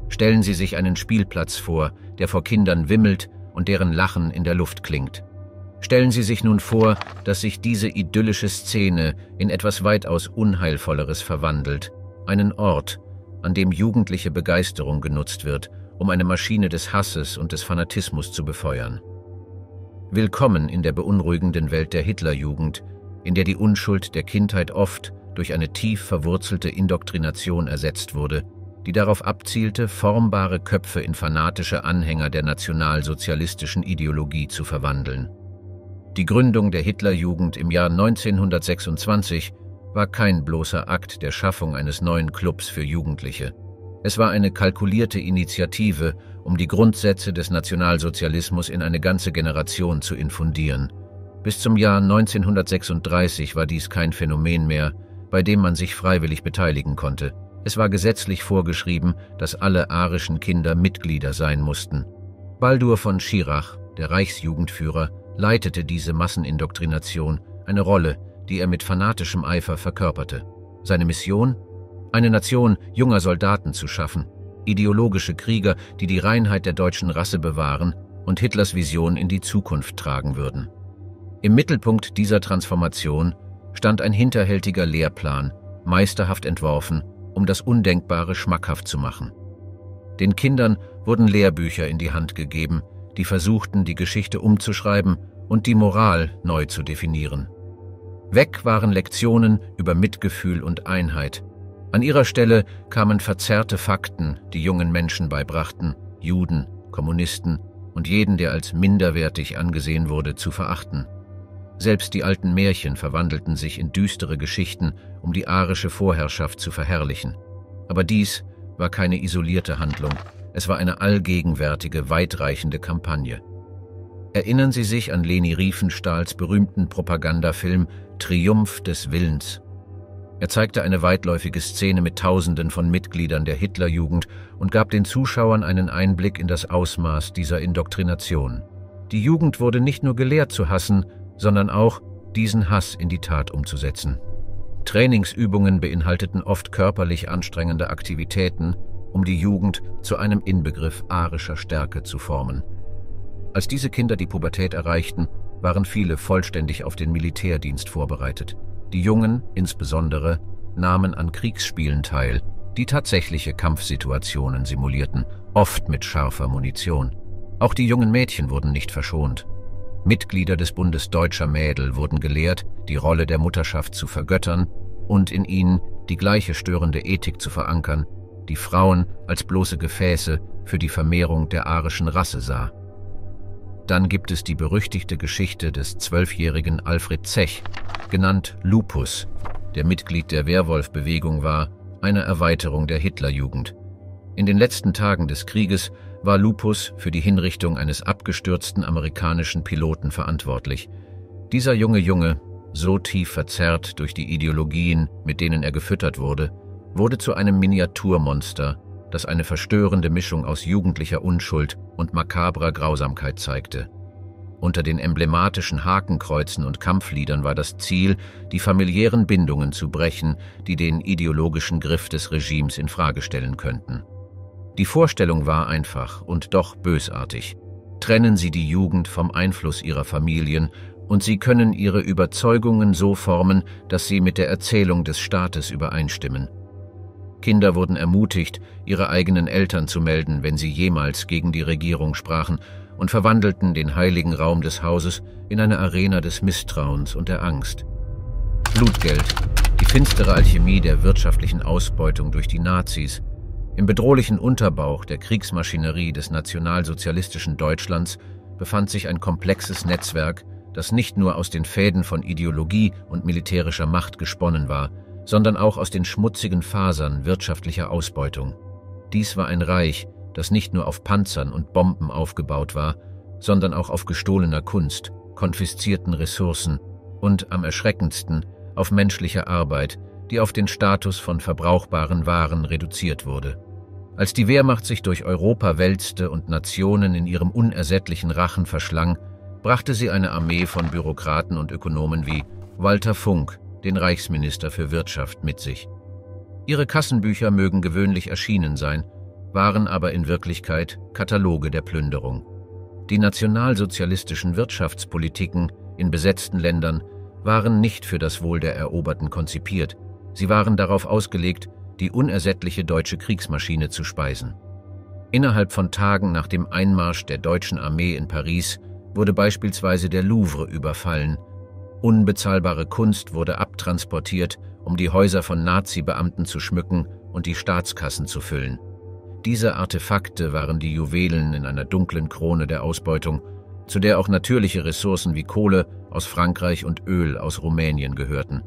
Speaker 1: Stellen Sie sich einen Spielplatz vor, der vor Kindern wimmelt und deren Lachen in der Luft klingt. Stellen Sie sich nun vor, dass sich diese idyllische Szene in etwas weitaus Unheilvolleres verwandelt, einen Ort, an dem jugendliche Begeisterung genutzt wird um eine Maschine des Hasses und des Fanatismus zu befeuern. Willkommen in der beunruhigenden Welt der Hitlerjugend, in der die Unschuld der Kindheit oft durch eine tief verwurzelte Indoktrination ersetzt wurde, die darauf abzielte, formbare Köpfe in fanatische Anhänger der nationalsozialistischen Ideologie zu verwandeln. Die Gründung der Hitlerjugend im Jahr 1926 war kein bloßer Akt der Schaffung eines neuen Clubs für Jugendliche. Es war eine kalkulierte Initiative, um die Grundsätze des Nationalsozialismus in eine ganze Generation zu infundieren. Bis zum Jahr 1936 war dies kein Phänomen mehr, bei dem man sich freiwillig beteiligen konnte. Es war gesetzlich vorgeschrieben, dass alle arischen Kinder Mitglieder sein mussten. Baldur von Schirach, der Reichsjugendführer, leitete diese Massenindoktrination, eine Rolle, die er mit fanatischem Eifer verkörperte. Seine Mission? Eine Nation junger Soldaten zu schaffen, ideologische Krieger, die die Reinheit der deutschen Rasse bewahren und Hitlers Vision in die Zukunft tragen würden. Im Mittelpunkt dieser Transformation stand ein hinterhältiger Lehrplan, meisterhaft entworfen, um das Undenkbare schmackhaft zu machen. Den Kindern wurden Lehrbücher in die Hand gegeben, die versuchten, die Geschichte umzuschreiben und die Moral neu zu definieren. Weg waren Lektionen über Mitgefühl und Einheit, an ihrer Stelle kamen verzerrte Fakten, die jungen Menschen beibrachten, Juden, Kommunisten und jeden, der als minderwertig angesehen wurde, zu verachten. Selbst die alten Märchen verwandelten sich in düstere Geschichten, um die arische Vorherrschaft zu verherrlichen. Aber dies war keine isolierte Handlung, es war eine allgegenwärtige, weitreichende Kampagne. Erinnern Sie sich an Leni Riefenstahls berühmten Propagandafilm Triumph des Willens. Er zeigte eine weitläufige Szene mit Tausenden von Mitgliedern der Hitlerjugend und gab den Zuschauern einen Einblick in das Ausmaß dieser Indoktrination. Die Jugend wurde nicht nur gelehrt zu hassen, sondern auch, diesen Hass in die Tat umzusetzen. Trainingsübungen beinhalteten oft körperlich anstrengende Aktivitäten, um die Jugend zu einem Inbegriff arischer Stärke zu formen. Als diese Kinder die Pubertät erreichten, waren viele vollständig auf den Militärdienst vorbereitet. Die Jungen, insbesondere, nahmen an Kriegsspielen teil, die tatsächliche Kampfsituationen simulierten, oft mit scharfer Munition. Auch die jungen Mädchen wurden nicht verschont. Mitglieder des Bundes Deutscher Mädel wurden gelehrt, die Rolle der Mutterschaft zu vergöttern und in ihnen die gleiche störende Ethik zu verankern, die Frauen als bloße Gefäße für die Vermehrung der arischen Rasse sah. Dann gibt es die berüchtigte Geschichte des zwölfjährigen Alfred Zech, genannt Lupus, der Mitglied der Werwolf-Bewegung war, eine Erweiterung der Hitlerjugend. In den letzten Tagen des Krieges war Lupus für die Hinrichtung eines abgestürzten amerikanischen Piloten verantwortlich. Dieser junge Junge, so tief verzerrt durch die Ideologien, mit denen er gefüttert wurde, wurde zu einem Miniaturmonster, das eine verstörende Mischung aus jugendlicher Unschuld und makabrer Grausamkeit zeigte. Unter den emblematischen Hakenkreuzen und Kampfliedern war das Ziel, die familiären Bindungen zu brechen, die den ideologischen Griff des Regimes in Frage stellen könnten. Die Vorstellung war einfach und doch bösartig. Trennen Sie die Jugend vom Einfluss ihrer Familien und sie können ihre Überzeugungen so formen, dass sie mit der Erzählung des Staates übereinstimmen. Kinder wurden ermutigt, ihre eigenen Eltern zu melden, wenn sie jemals gegen die Regierung sprachen, und verwandelten den heiligen Raum des Hauses in eine Arena des Misstrauens und der Angst. Blutgeld, die finstere Alchemie der wirtschaftlichen Ausbeutung durch die Nazis, im bedrohlichen Unterbauch der Kriegsmaschinerie des nationalsozialistischen Deutschlands befand sich ein komplexes Netzwerk, das nicht nur aus den Fäden von Ideologie und militärischer Macht gesponnen war, sondern auch aus den schmutzigen Fasern wirtschaftlicher Ausbeutung. Dies war ein Reich, das nicht nur auf Panzern und Bomben aufgebaut war, sondern auch auf gestohlener Kunst, konfiszierten Ressourcen und, am erschreckendsten, auf menschlicher Arbeit, die auf den Status von verbrauchbaren Waren reduziert wurde. Als die Wehrmacht sich durch Europa wälzte und Nationen in ihrem unersättlichen Rachen verschlang, brachte sie eine Armee von Bürokraten und Ökonomen wie Walter Funk, den Reichsminister für Wirtschaft, mit sich. Ihre Kassenbücher mögen gewöhnlich erschienen sein, waren aber in Wirklichkeit Kataloge der Plünderung. Die nationalsozialistischen Wirtschaftspolitiken in besetzten Ländern waren nicht für das Wohl der Eroberten konzipiert, sie waren darauf ausgelegt, die unersättliche deutsche Kriegsmaschine zu speisen. Innerhalb von Tagen nach dem Einmarsch der deutschen Armee in Paris wurde beispielsweise der Louvre überfallen Unbezahlbare Kunst wurde abtransportiert, um die Häuser von Nazi-Beamten zu schmücken und die Staatskassen zu füllen. Diese Artefakte waren die Juwelen in einer dunklen Krone der Ausbeutung, zu der auch natürliche Ressourcen wie Kohle aus Frankreich und Öl aus Rumänien gehörten.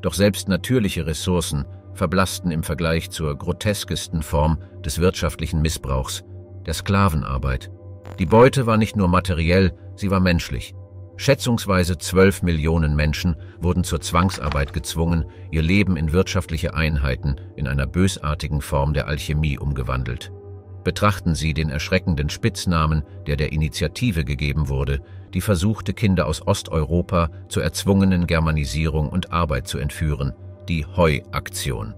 Speaker 1: Doch selbst natürliche Ressourcen verblassten im Vergleich zur groteskesten Form des wirtschaftlichen Missbrauchs, der Sklavenarbeit. Die Beute war nicht nur materiell, sie war menschlich. Schätzungsweise zwölf Millionen Menschen wurden zur Zwangsarbeit gezwungen, ihr Leben in wirtschaftliche Einheiten in einer bösartigen Form der Alchemie umgewandelt. Betrachten Sie den erschreckenden Spitznamen, der der Initiative gegeben wurde, die versuchte, Kinder aus Osteuropa zur erzwungenen Germanisierung und Arbeit zu entführen, die Heu-Aktion.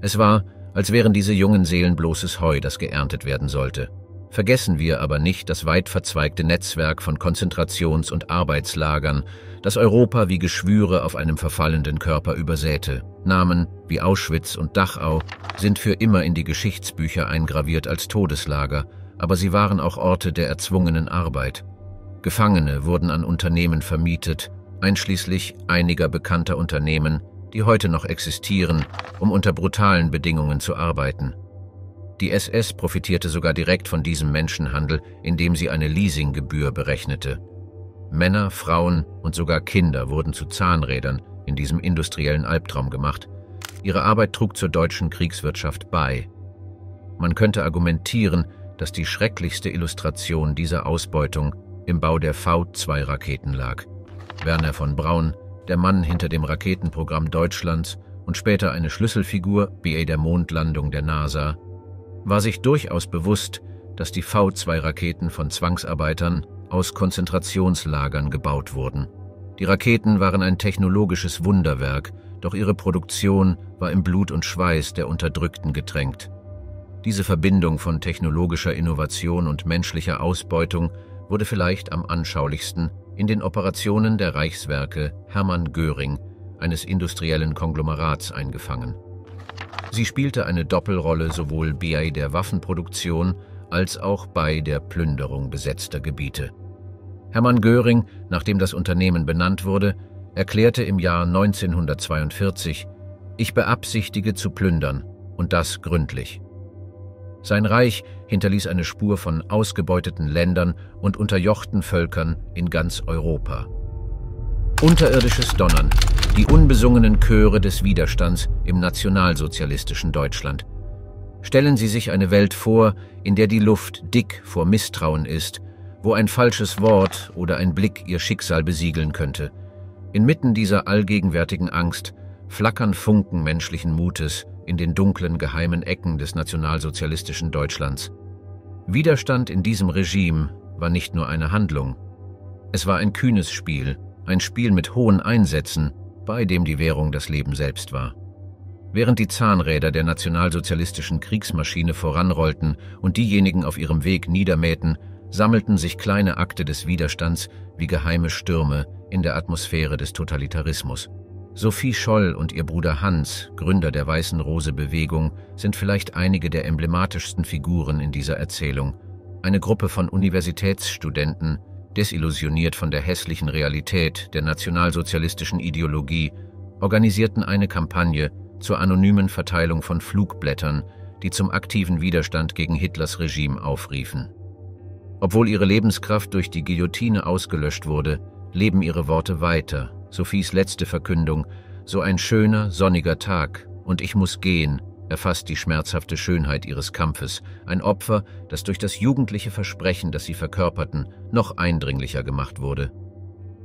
Speaker 1: Es war, als wären diese jungen Seelen bloßes Heu, das geerntet werden sollte. Vergessen wir aber nicht das weit verzweigte Netzwerk von Konzentrations- und Arbeitslagern, das Europa wie Geschwüre auf einem verfallenden Körper übersäte. Namen wie Auschwitz und Dachau sind für immer in die Geschichtsbücher eingraviert als Todeslager, aber sie waren auch Orte der erzwungenen Arbeit. Gefangene wurden an Unternehmen vermietet, einschließlich einiger bekannter Unternehmen, die heute noch existieren, um unter brutalen Bedingungen zu arbeiten. Die SS profitierte sogar direkt von diesem Menschenhandel, indem sie eine Leasinggebühr berechnete. Männer, Frauen und sogar Kinder wurden zu Zahnrädern in diesem industriellen Albtraum gemacht. Ihre Arbeit trug zur deutschen Kriegswirtschaft bei. Man könnte argumentieren, dass die schrecklichste Illustration dieser Ausbeutung im Bau der V-2-Raketen lag. Werner von Braun, der Mann hinter dem Raketenprogramm Deutschlands und später eine Schlüsselfigur, BA der Mondlandung der NASA, war sich durchaus bewusst, dass die V-2-Raketen von Zwangsarbeitern aus Konzentrationslagern gebaut wurden. Die Raketen waren ein technologisches Wunderwerk, doch ihre Produktion war im Blut und Schweiß der Unterdrückten getränkt. Diese Verbindung von technologischer Innovation und menschlicher Ausbeutung wurde vielleicht am anschaulichsten in den Operationen der Reichswerke Hermann Göring, eines industriellen Konglomerats, eingefangen. Sie spielte eine Doppelrolle sowohl bei der Waffenproduktion als auch bei der Plünderung besetzter Gebiete. Hermann Göring, nachdem das Unternehmen benannt wurde, erklärte im Jahr 1942, ich beabsichtige zu plündern, und das gründlich. Sein Reich hinterließ eine Spur von ausgebeuteten Ländern und unterjochten Völkern in ganz Europa. Unterirdisches Donnern, die unbesungenen Chöre des Widerstands im nationalsozialistischen Deutschland. Stellen Sie sich eine Welt vor, in der die Luft dick vor Misstrauen ist, wo ein falsches Wort oder ein Blick ihr Schicksal besiegeln könnte. Inmitten dieser allgegenwärtigen Angst flackern Funken menschlichen Mutes in den dunklen, geheimen Ecken des nationalsozialistischen Deutschlands. Widerstand in diesem Regime war nicht nur eine Handlung. Es war ein kühnes Spiel, ein Spiel mit hohen Einsätzen, bei dem die Währung das Leben selbst war. Während die Zahnräder der nationalsozialistischen Kriegsmaschine voranrollten und diejenigen auf ihrem Weg niedermähten, sammelten sich kleine Akte des Widerstands wie geheime Stürme in der Atmosphäre des Totalitarismus. Sophie Scholl und ihr Bruder Hans, Gründer der Weißen Rose Bewegung, sind vielleicht einige der emblematischsten Figuren in dieser Erzählung. Eine Gruppe von Universitätsstudenten, desillusioniert von der hässlichen Realität der nationalsozialistischen Ideologie, organisierten eine Kampagne, zur anonymen Verteilung von Flugblättern, die zum aktiven Widerstand gegen Hitlers Regime aufriefen. Obwohl ihre Lebenskraft durch die Guillotine ausgelöscht wurde, leben ihre Worte weiter. Sophies letzte Verkündung, so ein schöner, sonniger Tag, und ich muss gehen, erfasst die schmerzhafte Schönheit ihres Kampfes, ein Opfer, das durch das jugendliche Versprechen, das sie verkörperten, noch eindringlicher gemacht wurde.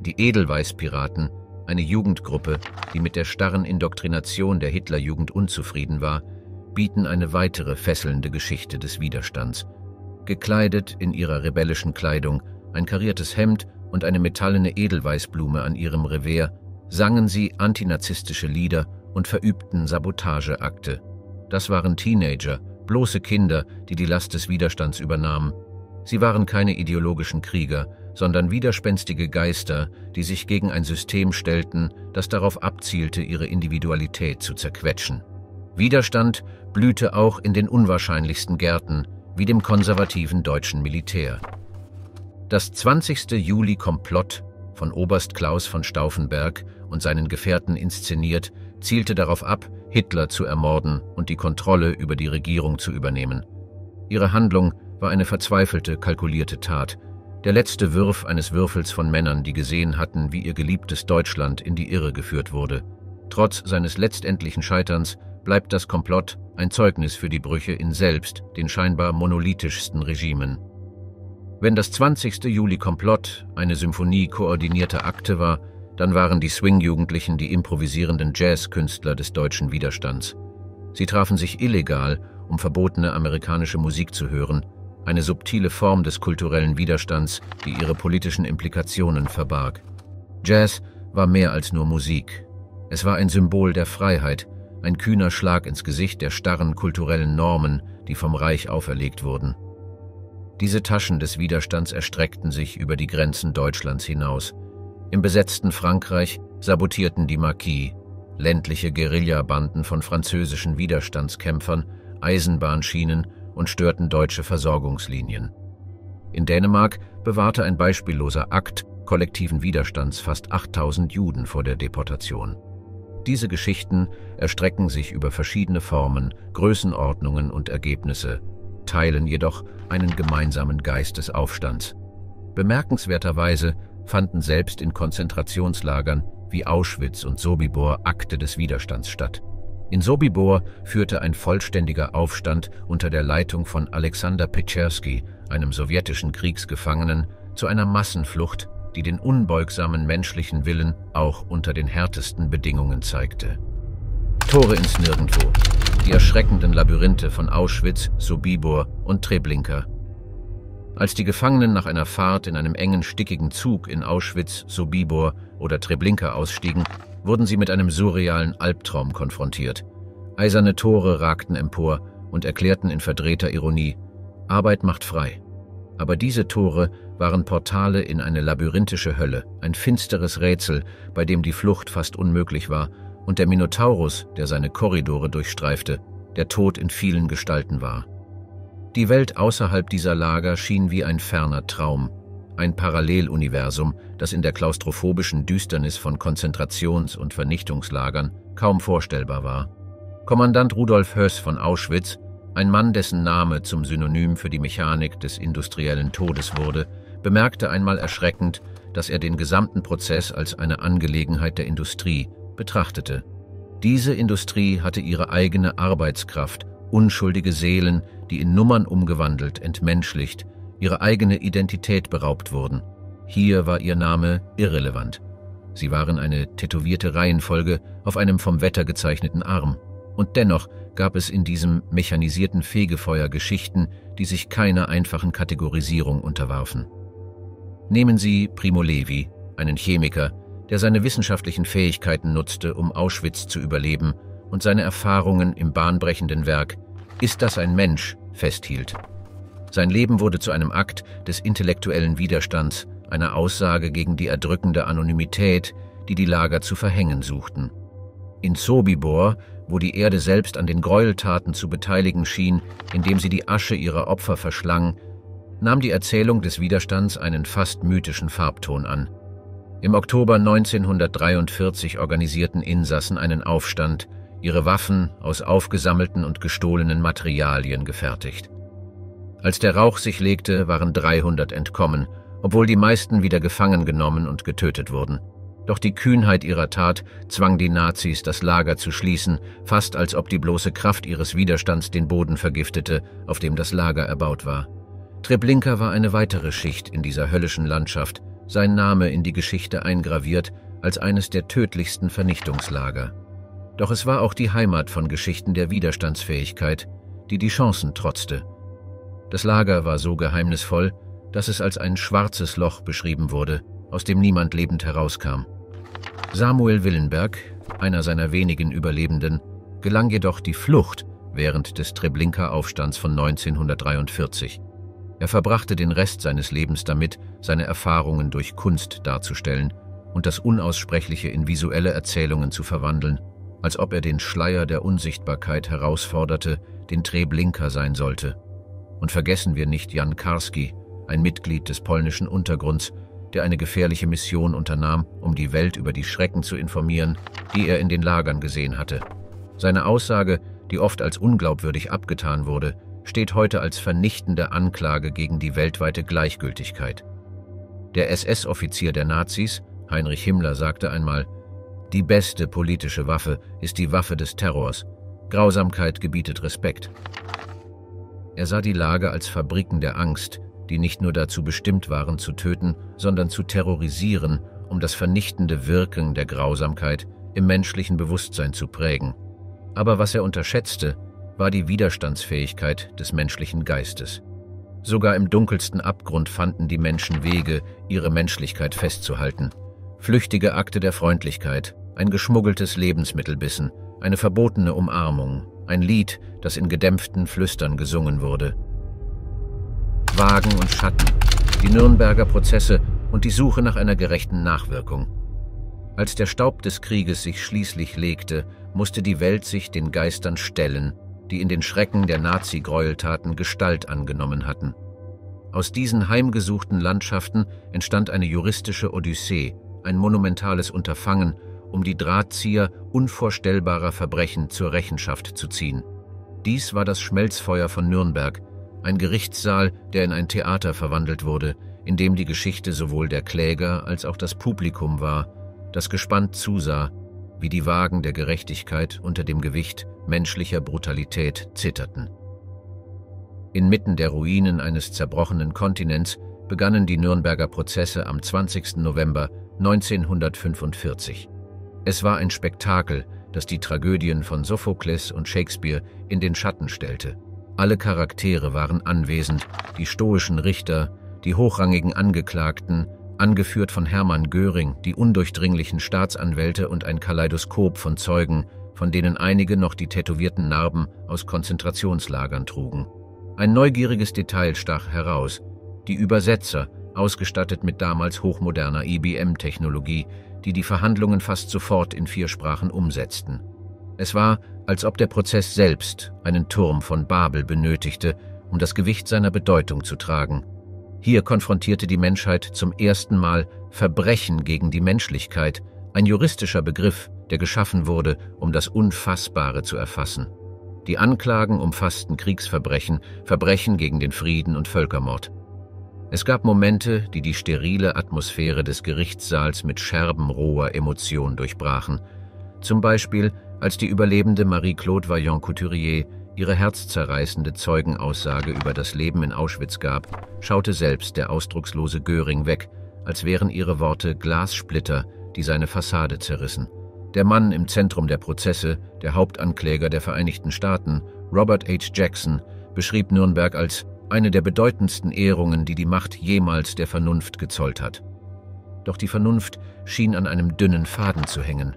Speaker 1: Die Edelweißpiraten eine Jugendgruppe, die mit der starren Indoktrination der Hitlerjugend unzufrieden war, bieten eine weitere fesselnde Geschichte des Widerstands. Gekleidet in ihrer rebellischen Kleidung, ein kariertes Hemd und eine metallene Edelweißblume an ihrem Revers, sangen sie antinazistische Lieder und verübten Sabotageakte. Das waren Teenager, bloße Kinder, die die Last des Widerstands übernahmen. Sie waren keine ideologischen Krieger, sondern widerspenstige Geister, die sich gegen ein System stellten, das darauf abzielte, ihre Individualität zu zerquetschen. Widerstand blühte auch in den unwahrscheinlichsten Gärten, wie dem konservativen deutschen Militär. Das 20. Juli-Komplott von Oberst Klaus von Stauffenberg und seinen Gefährten inszeniert, zielte darauf ab, Hitler zu ermorden und die Kontrolle über die Regierung zu übernehmen. Ihre Handlung war eine verzweifelte, kalkulierte Tat, der letzte Würf eines Würfels von Männern, die gesehen hatten, wie ihr geliebtes Deutschland in die Irre geführt wurde. Trotz seines letztendlichen Scheiterns bleibt das Komplott ein Zeugnis für die Brüche in selbst den scheinbar monolithischsten Regimen. Wenn das 20. Juli-Komplott eine Symphonie koordinierter Akte war, dann waren die Swing-Jugendlichen die improvisierenden Jazzkünstler des deutschen Widerstands. Sie trafen sich illegal, um verbotene amerikanische Musik zu hören, eine subtile Form des kulturellen Widerstands, die ihre politischen Implikationen verbarg. Jazz war mehr als nur Musik. Es war ein Symbol der Freiheit, ein kühner Schlag ins Gesicht der starren kulturellen Normen, die vom Reich auferlegt wurden. Diese Taschen des Widerstands erstreckten sich über die Grenzen Deutschlands hinaus. Im besetzten Frankreich sabotierten die Marquis, ländliche Guerillabanden von französischen Widerstandskämpfern, Eisenbahnschienen und störten deutsche Versorgungslinien. In Dänemark bewahrte ein beispielloser Akt kollektiven Widerstands fast 8000 Juden vor der Deportation. Diese Geschichten erstrecken sich über verschiedene Formen, Größenordnungen und Ergebnisse, teilen jedoch einen gemeinsamen Geist des Aufstands. Bemerkenswerterweise fanden selbst in Konzentrationslagern wie Auschwitz und Sobibor Akte des Widerstands statt. In Sobibor führte ein vollständiger Aufstand unter der Leitung von Alexander Pechersky, einem sowjetischen Kriegsgefangenen, zu einer Massenflucht, die den unbeugsamen menschlichen Willen auch unter den härtesten Bedingungen zeigte. Tore ins Nirgendwo, die erschreckenden Labyrinthe von Auschwitz, Sobibor und Treblinka. Als die Gefangenen nach einer Fahrt in einem engen, stickigen Zug in Auschwitz, Sobibor oder Treblinka ausstiegen, wurden sie mit einem surrealen Albtraum konfrontiert. Eiserne Tore ragten empor und erklärten in verdrehter Ironie, Arbeit macht frei. Aber diese Tore waren Portale in eine labyrinthische Hölle, ein finsteres Rätsel, bei dem die Flucht fast unmöglich war und der Minotaurus, der seine Korridore durchstreifte, der Tod in vielen Gestalten war. Die Welt außerhalb dieser Lager schien wie ein ferner Traum, ein Paralleluniversum, das in der klaustrophobischen Düsternis von Konzentrations- und Vernichtungslagern kaum vorstellbar war. Kommandant Rudolf Höss von Auschwitz ein Mann, dessen Name zum Synonym für die Mechanik des industriellen Todes wurde, bemerkte einmal erschreckend, dass er den gesamten Prozess als eine Angelegenheit der Industrie betrachtete. Diese Industrie hatte ihre eigene Arbeitskraft, unschuldige Seelen, die in Nummern umgewandelt, entmenschlicht, ihre eigene Identität beraubt wurden. Hier war ihr Name irrelevant. Sie waren eine tätowierte Reihenfolge auf einem vom Wetter gezeichneten Arm. Und dennoch gab es in diesem mechanisierten Fegefeuer Geschichten, die sich keiner einfachen Kategorisierung unterwarfen. Nehmen Sie Primo Levi, einen Chemiker, der seine wissenschaftlichen Fähigkeiten nutzte, um Auschwitz zu überleben und seine Erfahrungen im bahnbrechenden Werk Ist das ein Mensch festhielt. Sein Leben wurde zu einem Akt des intellektuellen Widerstands, einer Aussage gegen die erdrückende Anonymität, die die Lager zu verhängen suchten. In Sobibor wo die Erde selbst an den Gräueltaten zu beteiligen schien, indem sie die Asche ihrer Opfer verschlang, nahm die Erzählung des Widerstands einen fast mythischen Farbton an. Im Oktober 1943 organisierten Insassen einen Aufstand, ihre Waffen aus aufgesammelten und gestohlenen Materialien gefertigt. Als der Rauch sich legte, waren 300 entkommen, obwohl die meisten wieder gefangen genommen und getötet wurden. Doch die Kühnheit ihrer Tat zwang die Nazis, das Lager zu schließen, fast als ob die bloße Kraft ihres Widerstands den Boden vergiftete, auf dem das Lager erbaut war. Treblinka war eine weitere Schicht in dieser höllischen Landschaft, sein Name in die Geschichte eingraviert als eines der tödlichsten Vernichtungslager. Doch es war auch die Heimat von Geschichten der Widerstandsfähigkeit, die die Chancen trotzte. Das Lager war so geheimnisvoll, dass es als ein schwarzes Loch beschrieben wurde, aus dem niemand lebend herauskam. Samuel Willenberg, einer seiner wenigen Überlebenden, gelang jedoch die Flucht während des Treblinka-Aufstands von 1943. Er verbrachte den Rest seines Lebens damit, seine Erfahrungen durch Kunst darzustellen und das Unaussprechliche in visuelle Erzählungen zu verwandeln, als ob er den Schleier der Unsichtbarkeit herausforderte, den Treblinka sein sollte. Und vergessen wir nicht Jan Karski, ein Mitglied des polnischen Untergrunds, der eine gefährliche Mission unternahm, um die Welt über die Schrecken zu informieren, die er in den Lagern gesehen hatte. Seine Aussage, die oft als unglaubwürdig abgetan wurde, steht heute als vernichtende Anklage gegen die weltweite Gleichgültigkeit. Der SS-Offizier der Nazis, Heinrich Himmler, sagte einmal, die beste politische Waffe ist die Waffe des Terrors. Grausamkeit gebietet Respekt. Er sah die Lage als Fabriken der Angst, die nicht nur dazu bestimmt waren zu töten, sondern zu terrorisieren, um das vernichtende Wirken der Grausamkeit im menschlichen Bewusstsein zu prägen. Aber was er unterschätzte, war die Widerstandsfähigkeit des menschlichen Geistes. Sogar im dunkelsten Abgrund fanden die Menschen Wege, ihre Menschlichkeit festzuhalten. Flüchtige Akte der Freundlichkeit, ein geschmuggeltes Lebensmittelbissen, eine verbotene Umarmung, ein Lied, das in gedämpften Flüstern gesungen wurde, Wagen und Schatten, die Nürnberger Prozesse und die Suche nach einer gerechten Nachwirkung. Als der Staub des Krieges sich schließlich legte, musste die Welt sich den Geistern stellen, die in den Schrecken der Nazi-Gräueltaten Gestalt angenommen hatten. Aus diesen heimgesuchten Landschaften entstand eine juristische Odyssee, ein monumentales Unterfangen, um die Drahtzieher unvorstellbarer Verbrechen zur Rechenschaft zu ziehen. Dies war das Schmelzfeuer von Nürnberg, ein Gerichtssaal, der in ein Theater verwandelt wurde, in dem die Geschichte sowohl der Kläger als auch das Publikum war, das gespannt zusah, wie die Wagen der Gerechtigkeit unter dem Gewicht menschlicher Brutalität zitterten. Inmitten der Ruinen eines zerbrochenen Kontinents begannen die Nürnberger Prozesse am 20. November 1945. Es war ein Spektakel, das die Tragödien von Sophokles und Shakespeare in den Schatten stellte. Alle Charaktere waren anwesend, die stoischen Richter, die hochrangigen Angeklagten, angeführt von Hermann Göring, die undurchdringlichen Staatsanwälte und ein Kaleidoskop von Zeugen, von denen einige noch die tätowierten Narben aus Konzentrationslagern trugen. Ein neugieriges Detail stach heraus. Die Übersetzer, ausgestattet mit damals hochmoderner IBM-Technologie, die die Verhandlungen fast sofort in vier Sprachen umsetzten. Es war, als ob der Prozess selbst einen Turm von Babel benötigte, um das Gewicht seiner Bedeutung zu tragen. Hier konfrontierte die Menschheit zum ersten Mal Verbrechen gegen die Menschlichkeit, ein juristischer Begriff, der geschaffen wurde, um das Unfassbare zu erfassen. Die Anklagen umfassten Kriegsverbrechen, Verbrechen gegen den Frieden und Völkermord. Es gab Momente, die die sterile Atmosphäre des Gerichtssaals mit Scherben roher Emotion durchbrachen. Zum Beispiel, als die Überlebende Marie-Claude Vaillant-Couturier ihre herzzerreißende Zeugenaussage über das Leben in Auschwitz gab, schaute selbst der ausdruckslose Göring weg, als wären ihre Worte Glassplitter, die seine Fassade zerrissen. Der Mann im Zentrum der Prozesse, der Hauptankläger der Vereinigten Staaten, Robert H. Jackson, beschrieb Nürnberg als eine der bedeutendsten Ehrungen, die die Macht jemals der Vernunft gezollt hat. Doch die Vernunft schien an einem dünnen Faden zu hängen.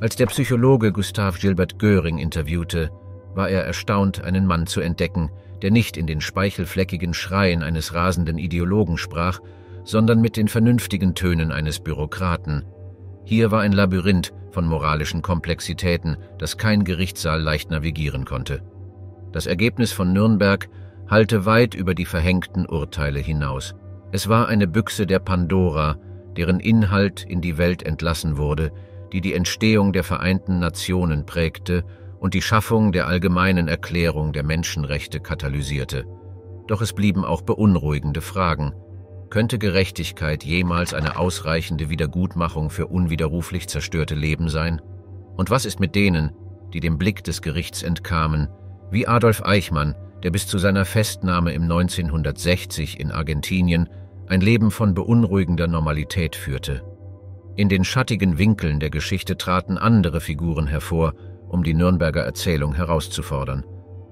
Speaker 1: Als der Psychologe Gustav Gilbert Göring interviewte, war er erstaunt, einen Mann zu entdecken, der nicht in den speichelfleckigen Schreien eines rasenden Ideologen sprach, sondern mit den vernünftigen Tönen eines Bürokraten. Hier war ein Labyrinth von moralischen Komplexitäten, das kein Gerichtssaal leicht navigieren konnte. Das Ergebnis von Nürnberg hallte weit über die verhängten Urteile hinaus. Es war eine Büchse der Pandora, deren Inhalt in die Welt entlassen wurde, die die Entstehung der Vereinten Nationen prägte und die Schaffung der allgemeinen Erklärung der Menschenrechte katalysierte. Doch es blieben auch beunruhigende Fragen. Könnte Gerechtigkeit jemals eine ausreichende Wiedergutmachung für unwiderruflich zerstörte Leben sein? Und was ist mit denen, die dem Blick des Gerichts entkamen, wie Adolf Eichmann, der bis zu seiner Festnahme im 1960 in Argentinien ein Leben von beunruhigender Normalität führte? In den schattigen Winkeln der Geschichte traten andere Figuren hervor, um die Nürnberger Erzählung herauszufordern.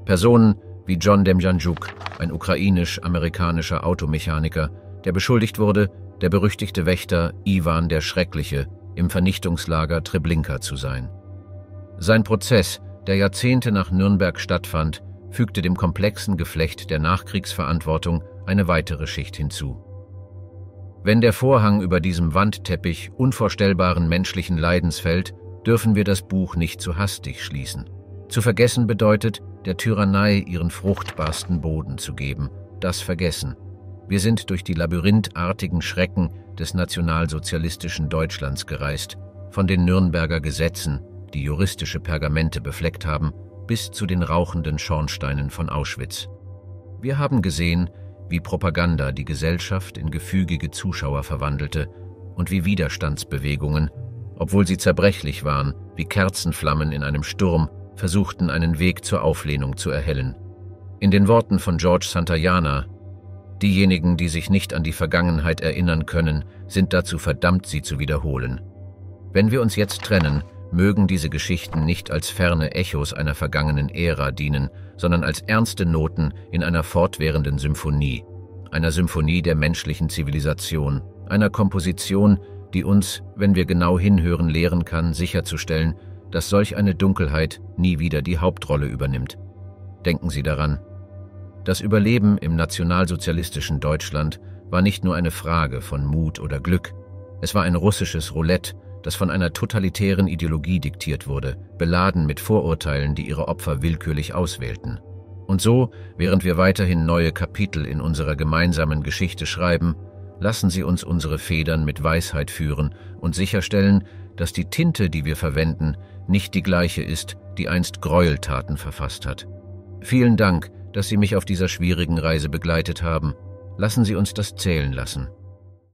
Speaker 1: Personen wie John Demjanjuk, ein ukrainisch-amerikanischer Automechaniker, der beschuldigt wurde, der berüchtigte Wächter Ivan der Schreckliche im Vernichtungslager Treblinka zu sein. Sein Prozess, der Jahrzehnte nach Nürnberg stattfand, fügte dem komplexen Geflecht der Nachkriegsverantwortung eine weitere Schicht hinzu. Wenn der Vorhang über diesem Wandteppich unvorstellbaren menschlichen Leidens fällt, dürfen wir das Buch nicht zu hastig schließen. Zu vergessen bedeutet, der Tyrannei ihren fruchtbarsten Boden zu geben. Das Vergessen. Wir sind durch die labyrinthartigen Schrecken des nationalsozialistischen Deutschlands gereist, von den Nürnberger Gesetzen, die juristische Pergamente befleckt haben, bis zu den rauchenden Schornsteinen von Auschwitz. Wir haben gesehen, wie Propaganda die Gesellschaft in gefügige Zuschauer verwandelte und wie Widerstandsbewegungen obwohl sie zerbrechlich waren, wie Kerzenflammen in einem Sturm, versuchten einen Weg zur Auflehnung zu erhellen. In den Worten von George Santayana, diejenigen, die sich nicht an die Vergangenheit erinnern können, sind dazu verdammt, sie zu wiederholen. Wenn wir uns jetzt trennen, mögen diese Geschichten nicht als ferne Echos einer vergangenen Ära dienen, sondern als ernste Noten in einer fortwährenden Symphonie, einer Symphonie der menschlichen Zivilisation, einer Komposition, die uns, wenn wir genau hinhören, lehren kann, sicherzustellen, dass solch eine Dunkelheit nie wieder die Hauptrolle übernimmt. Denken Sie daran. Das Überleben im nationalsozialistischen Deutschland war nicht nur eine Frage von Mut oder Glück, es war ein russisches Roulette, das von einer totalitären Ideologie diktiert wurde, beladen mit Vorurteilen, die ihre Opfer willkürlich auswählten. Und so, während wir weiterhin neue Kapitel in unserer gemeinsamen Geschichte schreiben, Lassen Sie uns unsere Federn mit Weisheit führen und sicherstellen, dass die Tinte, die wir verwenden, nicht die gleiche ist, die einst Gräueltaten verfasst hat. Vielen Dank, dass Sie mich auf dieser schwierigen Reise begleitet haben. Lassen Sie uns das zählen lassen.